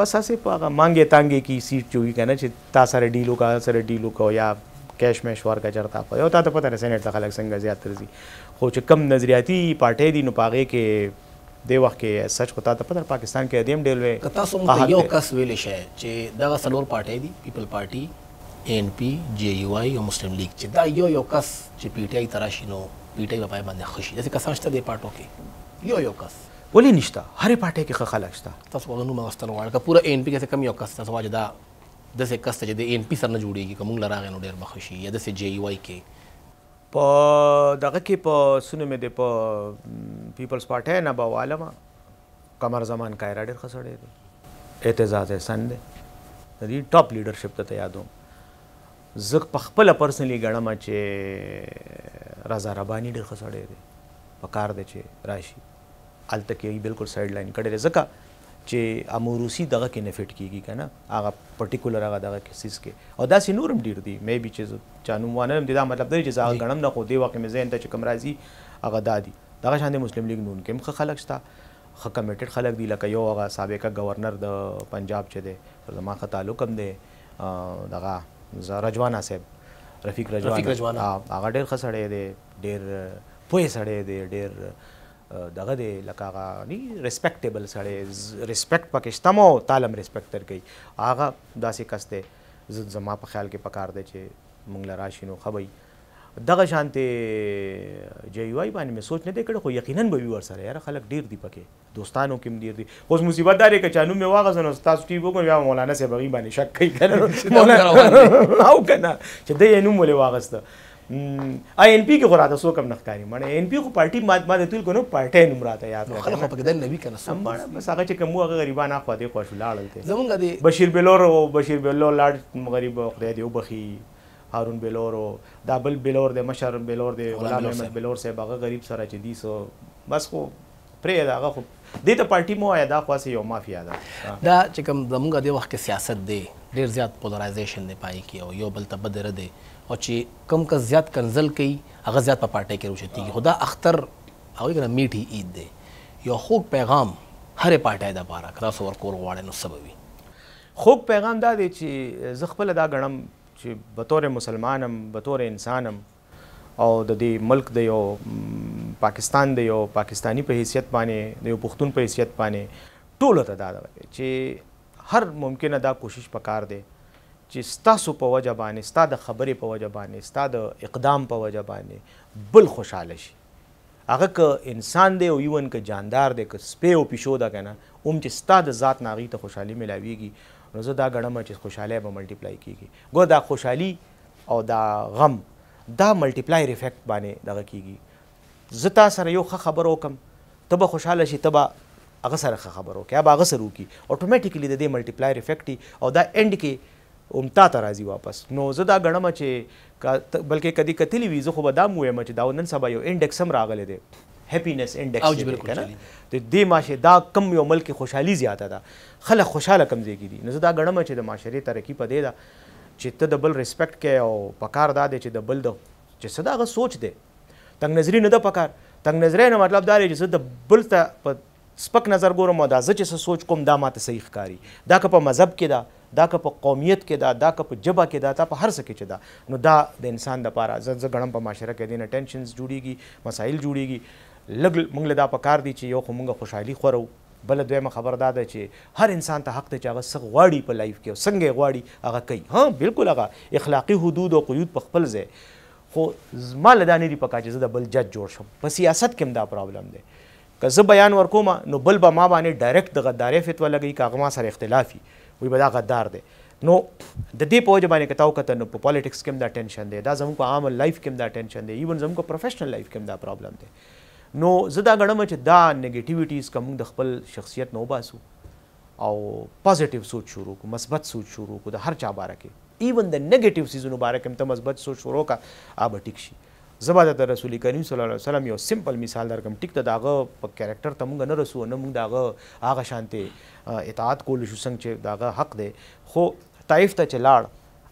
بس اسې په هغه مانګې تانګې کی سیټ جوړي کنه چې تا سره ډیل وکړه سره ډیل وکړه یا کیش مې شوار کا چرتا خو یو تا ته پته نه سنټ ته خلک څنګه زیات ترزي خو چې کم نظریاتي پارټي دي نو پاغه کې دې وخت کې یې سچ خو تاته پته ده پاکستان کې دې هم ډېر لوی قحط دی. که تاسو موږ ته یو کس ویلی شی چې دغه څلور پارټۍ دي پیپل پارټي، اې ان پي، جې یو آی او مسلم لیګ چې دا یو یو کس چې پي ټي آی ته راشي نو پي ټي آی به په هغه باندې ښه شي داسې کسان شته دې پارټو کې یو یو کس؟ ولې نشته هرې پارټۍ کې ښه خلک شته. تاسو خو هغه نوم اغستل غواړی که پوره اې ان پي کې داسې کوم یو کس تاسو غواړی چې دا داسې کس ته چې د اې ان پي سره نه جوړیږي که موږ له راغی نو ډېر به ښه شي یا داسې جې یو آی کې په دغه کی په سونه می دی په پیپلز پارټی نه به والم قمر زمان کایرا ډیر خسړی دی اعتزاز احسان دی دی ټاپ لیډرشپ ته یادوم زه په خپل پرسنلی غړم چې رضا ربانی ډیر خسړی دی په کار دی چې راشي هلته کي بلکل سايډ لاين کړي ده ځکه چي اموروسي دغه کي نه فټ کيږي کنه هغه پټيکولر هغه دغه کي سيس کي او داسي نور هم ډير دي مي بي چي زه چا نوم وانه لم دي دا مطلب نه دي چي زه هغه ګڼم نه خو دي وخت کي مي ذهن ته چي کوم راځي هغه دا دي دغه شان د مسلم ليګ نون کي هم ښه خلک شته ښه کميټيډ خلک دي لکه يو هغه سابقه ګورنر د پنجاب چي دي سره زما ښه تعلق هم دي دغه رجوانا صاحب رفيق رجوانا هغه ډير ښه سړی دي. ډیر پوه سړی دی ډیر دغه دی لکه هغه نی ریسپیکټیبل سړی ریسپیکټ پکې شته مو تعلم ریسپیکټ درکې هغه داسې کس دی زما په خیال کې پکار دی چې مونږ لرا شینو خبري دغه شانته جی وای باندې مې سوچ نه دی کړی خو یقینا به وی ور سره یاره خلک ډیر دی پکې دوستانو کې هم ډیر دي خو اوس مصیبت دا دی که چا نوم مې واغځه نو تاسو ټي وي وګورئ بیا مولانا صاحب هغوی باندې شک کوي که نه او که نه چې دی یې نوم ولې واغسته آی ان پی کې خو راته څوک هم نه ښکاري مړه ان پی خو پارټي ما ما د تول کو نو پارټي نوم راته یاد نو خلک په دې نه وی کنه سم مړه بس هغه چې کوم هغه غریبان اخوا دې خو شو لاړل ته زمونږ دې بشیر بلور او بشیر بلور لاړ غریب خدای دې وبخي هارون بلور او دا بل بلور دې مشر بلور دې غلام احمد بلور صاحب هغه غریب سره چې دی سو بس خو پرېږده هغه خو دې ته پارټي مه وایه دا خو هسې یو مافیا ده دا چې کوم زموږ دې وخت کې سیاست دی ډېر زیات پولرایزیشن دی پای کې او یو بل ته بد رد او چې کوم کس زیات کنزل کوي هغه زیات په پارټۍ کې روشتېږي خو دا اختر هغوی کنه میټي عید دی یو خوږ پیغام هرې پارټۍ دپاره که تاسو ورکول غواړئ نو څه به وي خوږ پیغام دا دی چې زه خپله دا ګڼم چې بطور مسلمانم بطور انسانم او د دې ملک د یو پاکستان د یو پاکستاني په حیثیت باندې د یو پښتون په حیثیت باندې ټولو ته دا ده چې هر ممکنه دا کوشش پکار دی چې ستاسو په وجه باندې ستا د خبرې په وجه باندې ستا د اقدام په وجه باندې بل خوشاله شي هغه که انسان دی او ایون که جاندار دی که سپی او پیشو ده که نه هم چې ستا د ذات نه هغوی ته خوشحالي میلاویږي نو زه دا ګڼم چې خوشحالي به ملټیپلای کیږي ګوره دا خوشحالي او دا غم دا ملټي پلایر افیکټ باندې دغه کیږي زه تا سره یو ښه خبر وکم ته به خوشاله شي ته به هغه سره ښه خبر وکړي هغه هغه سره وکړي اتوماتیکلی د دې ملټي پلایر افیکټ او دا اینډ کې هم تا ته راځي واپس نو زه دا ګڼم چې بلکې کدی کتلی وي زه خو به دا مو وایم چې دا نن سبا یو انډیکس هم راغلی دی هپینس انډیکس چې بالکل نه د دې ماشه دا کم یو ملک خوشحالي زیاته ده خلک خوشاله کم ځای کې دي نو زه دا ګڼم چې د معاشري ترقي په دې ده چی ته د بل ریسپیکټ کوی او پکار دا دی چی د بل د چی څه د هغه سوچ دی تنګ نظری نه ده پکار تنګ نظری نه مطلب دا دی چی زه د بل ته په سپک نظر ګورم او دا زه چی څه سوچ کوم دا ماته صحیح ښکاری دا که په مذهب کی ده دا که په قومیت کی ده دا که په ژبه کی ده دا په هر څه کی چی ده نو دا د انسان د پاره زه زه ګڼم په معاشره کی دینه ټینشنز جوړیږی مسایل جوړیږی لږ مونږ له دا پکار دی چی یو خو مونږ خوشحالی خورو بله دویمه خبره دا ده چې هر انسان ته حق دی چې هغه څه غواړي په لایف کې او څنګه یې غواړي هغه کوي ها بلکل هغه اخلاقي حدود او قیود په خپل ځای خو زما له دا نه دي پکار چې زه د بل جج جوړ شم په سیاست کې هم دا پرابلم دی که زه بیان ورکوم نو بل به ما باندې ډایرکټ د غدارۍ فتوا لګوي که هغه ما سره اختلاف وي وایي به دا غدار دی نو د دې په وجه باندې که تا وکتل نو په پالیټکس کې هم دا ټینشن دی دا زموږ په عام لایف کې هم دا ټینشن دی ایون زموږ په پروفیشنل لایف کې هم دا پرابلم دی نو زه دا ګڼم چې دا نګیټیویټیز که موږ د خپل شخصیت نه وباسو او پازیټیو سوچ شروع کړو، مثبت سوچ شروع کړو د هر چا باره کې، ایون د نګیټیو څیزونو باره کې هم ته مثبت سوچ شروع کړه هغه به ټیک شي. زه به درته د رسول کریم صلی الله علیه وسلم یو سمپل مثال درکړم، ټیک ده د هغه په کریکټر ته موږ نه رسو او نه موږ د هغه هغه شانتې اطاعت کولی شو څنګه چې د هغه حق دی، خو طایف ته چې لاړ،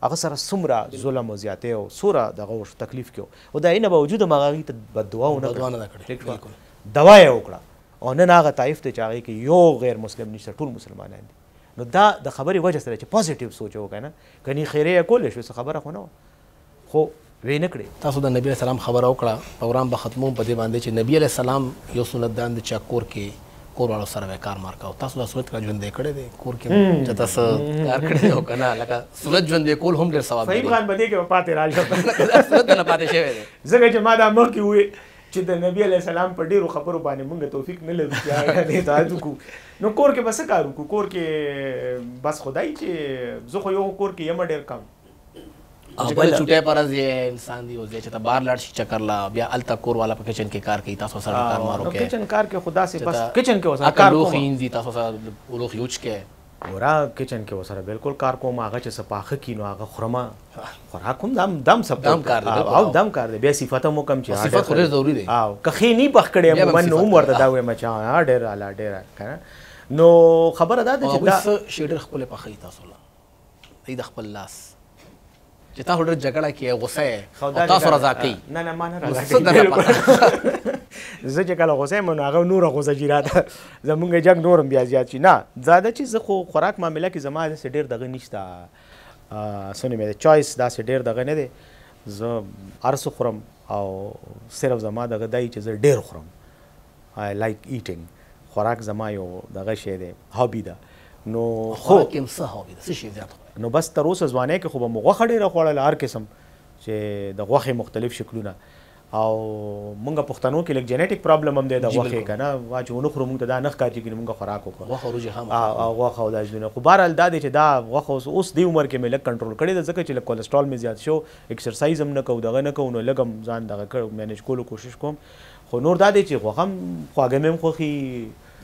هغه سره څومره ظلم او زیاتی او څوره دغه وشو تکلیف کې و خو دهغې نه باوجود هم هغه هغوی ته بد دعا ونه کړه بد دعا نه ده کړې ټیک شوه بلکل دوا یې وکړه او نن هغه طایف دی چې هغې کې یو غیر مسلم نشته ټول مسلمانان دي نو دا د خبرې وجه څه ده چې پازیټیو سوچ وکړه کنې خیرې یې کولای شوې څه خبره خو نه وه خو وې نه کړې. تاسو د نبی علیه السلام خبره وکړه پروګرام به ختموم په دې باندې چې نبی علیه السلام یو سنت دان دی چې کور کې کور والو سره وې کار مار کاو تاسو دا سنت را ژوند دی کړی دی کور کې چې تاسو کار کړی دی او کنه لکه سنت ژوند دی کول هم ډیر ثواب دی فهیم خان بده کې پاتې راځه سنت نه پاتې شوی دی زګه چې ما دا مخ کې وې چې د نبی علی السلام په ډیرو خبرو باندې مونږ توفیق نه لرو چې دې ته اځو کو نو کور کې بس کارو کو کور کې بس خدای چې زه خو یو کور کې یم ډیر کم چې چټه پر ځای انسان دی او ځای چې ته بار لاړ شي چکر لا بیا الته کور والا په کچن کې کار کوي تاسو سره کار مارو کې کچن کار کې خدا سي بس کچن کې وسره کار کوي انځي تاسو سره لوخ یوچ کې ورا کچن کې وسره بالکل کار کوم هغه چې سپاخه کینو هغه خرمه خوراک هم دم دم سب دم کار دی او دم کار دی بیا صفات مو کم چې صفات خو ضروري دی او کخې نه پخ کړي مو من نوم ورته دا وې مچا ډېر اعلی ډېر نو خبره ده چې دا شیډر خپل پخې تاسو دی د خپل لاس چې تاسو ډېر جګړه کې غوسه یې او تاسو رضا کوي نه نه ما نه رضا کوي زه چې کله غوسه یم نو هغه نوره غوسه شي راته زمونږ جنګ نور هم بیا زیات شي نه دا ده چې زه خو خوراک معامله کې زما داسې ډېر دغه نشته څه نومې دی چوایس داسې ډېر دغه نه دی زه هر څه خورم او صرف زما دغه دی چې زه ډېر خورم I like eating خوراک زما یو دغه شی دی هابي ده نو خو خوراک کې څه هابي ده څه شی زیات خورئ نو بس تر اوسه ځوانۍ کې خو به مو غوښه ډېره خوړله هر قسم چې د غوښې مختلف شکلونه او مونږ پښتنو کې لږ جنیټیک پرابلم هم دی د غوښې که نه وا چې ونه خورو مونږ ته دا نه ښکاري چې مونږ خوراک وکړو غوښه وروجې هم غوښه او دا ځینې خو بهرحال دا دی چې دا غوښه اوس اوس دې عمر کې مې لږ کنټرول کړې ده ځکه چې لږ کولیسټرول مې زیات شو ایکسرسایز هم نه کوو دغه نه کوو نو لږ هم ځان دغه کړ مینج کولو کوشش کوم خو نور دا دی چې غوښه هم خواږه مې هم خوښي.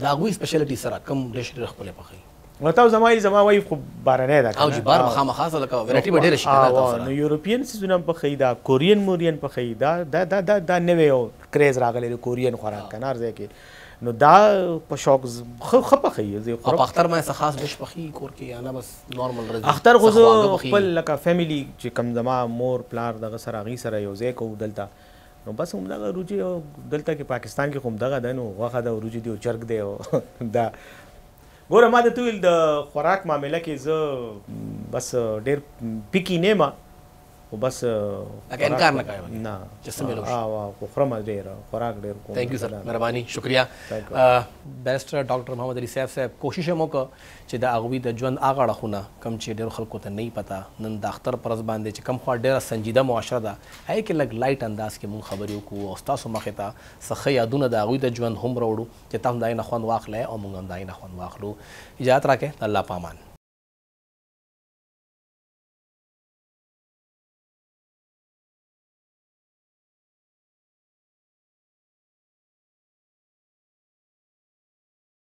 د هغوی سپیشلټی سره کوم ډش ډیر ښکلی پخوی. ورته زما یی زما وای خو بهرنی ده کنه. او جی بار به خامخا سره لکه ویرایټی به ډیره شی کنه تاسو سره. نو یورپین څیزونه هم پخوی دا کورین مورین پخوی دا دا دا دا دا نوی یو کریز راغلی د کورین خوراک کنه هر ځای کی نو دا په شوق ښه ښه پخوی زه یی خورم. او په اختر باندی څه خاص ډش پخوی کور کی یا نه بس نورمل ورځی اختر خو زه خپل لکه فیملی چې کوم زما مور پلار دغه سره هغوی سره یو ځای کوو دلته نو بس همدغه وروجې او دلته کې پاکستان کې خو همدغه دی نو غوښه ده وروجې دي او چرګ دی او دا ګوره ما درته وویل د خوراک معامله کې زه بس ډېر پیکي نه یم خو بس لکه انکار نه کوي نه چې څه ملو شي او خو خرم ډیر خوراک ډیر کوم ثانک یو سر مهرباني شکریا بیرسټر ډاکټر محمد علي صاحب صاحب کوشش مو کو چې د هغوي د ژوند هغه اړخونه کوم چې ډېرو خلکو ته نه وي پته، نن د اختر په ورځ باندې چې کوم خوا ډېره سنجیده معاشره ده، هغې کې لږ لایټ انداز کې موږ خبرې وکړو او ستاسو مخې ته څه ښه یادونه د هغوي د ژوند هم راوړو چې تاسو هم د هغې نه خوند واخلئ او موږ هم د هغې نه خوند واخلو. اجازت راکړئ، د الله په امان.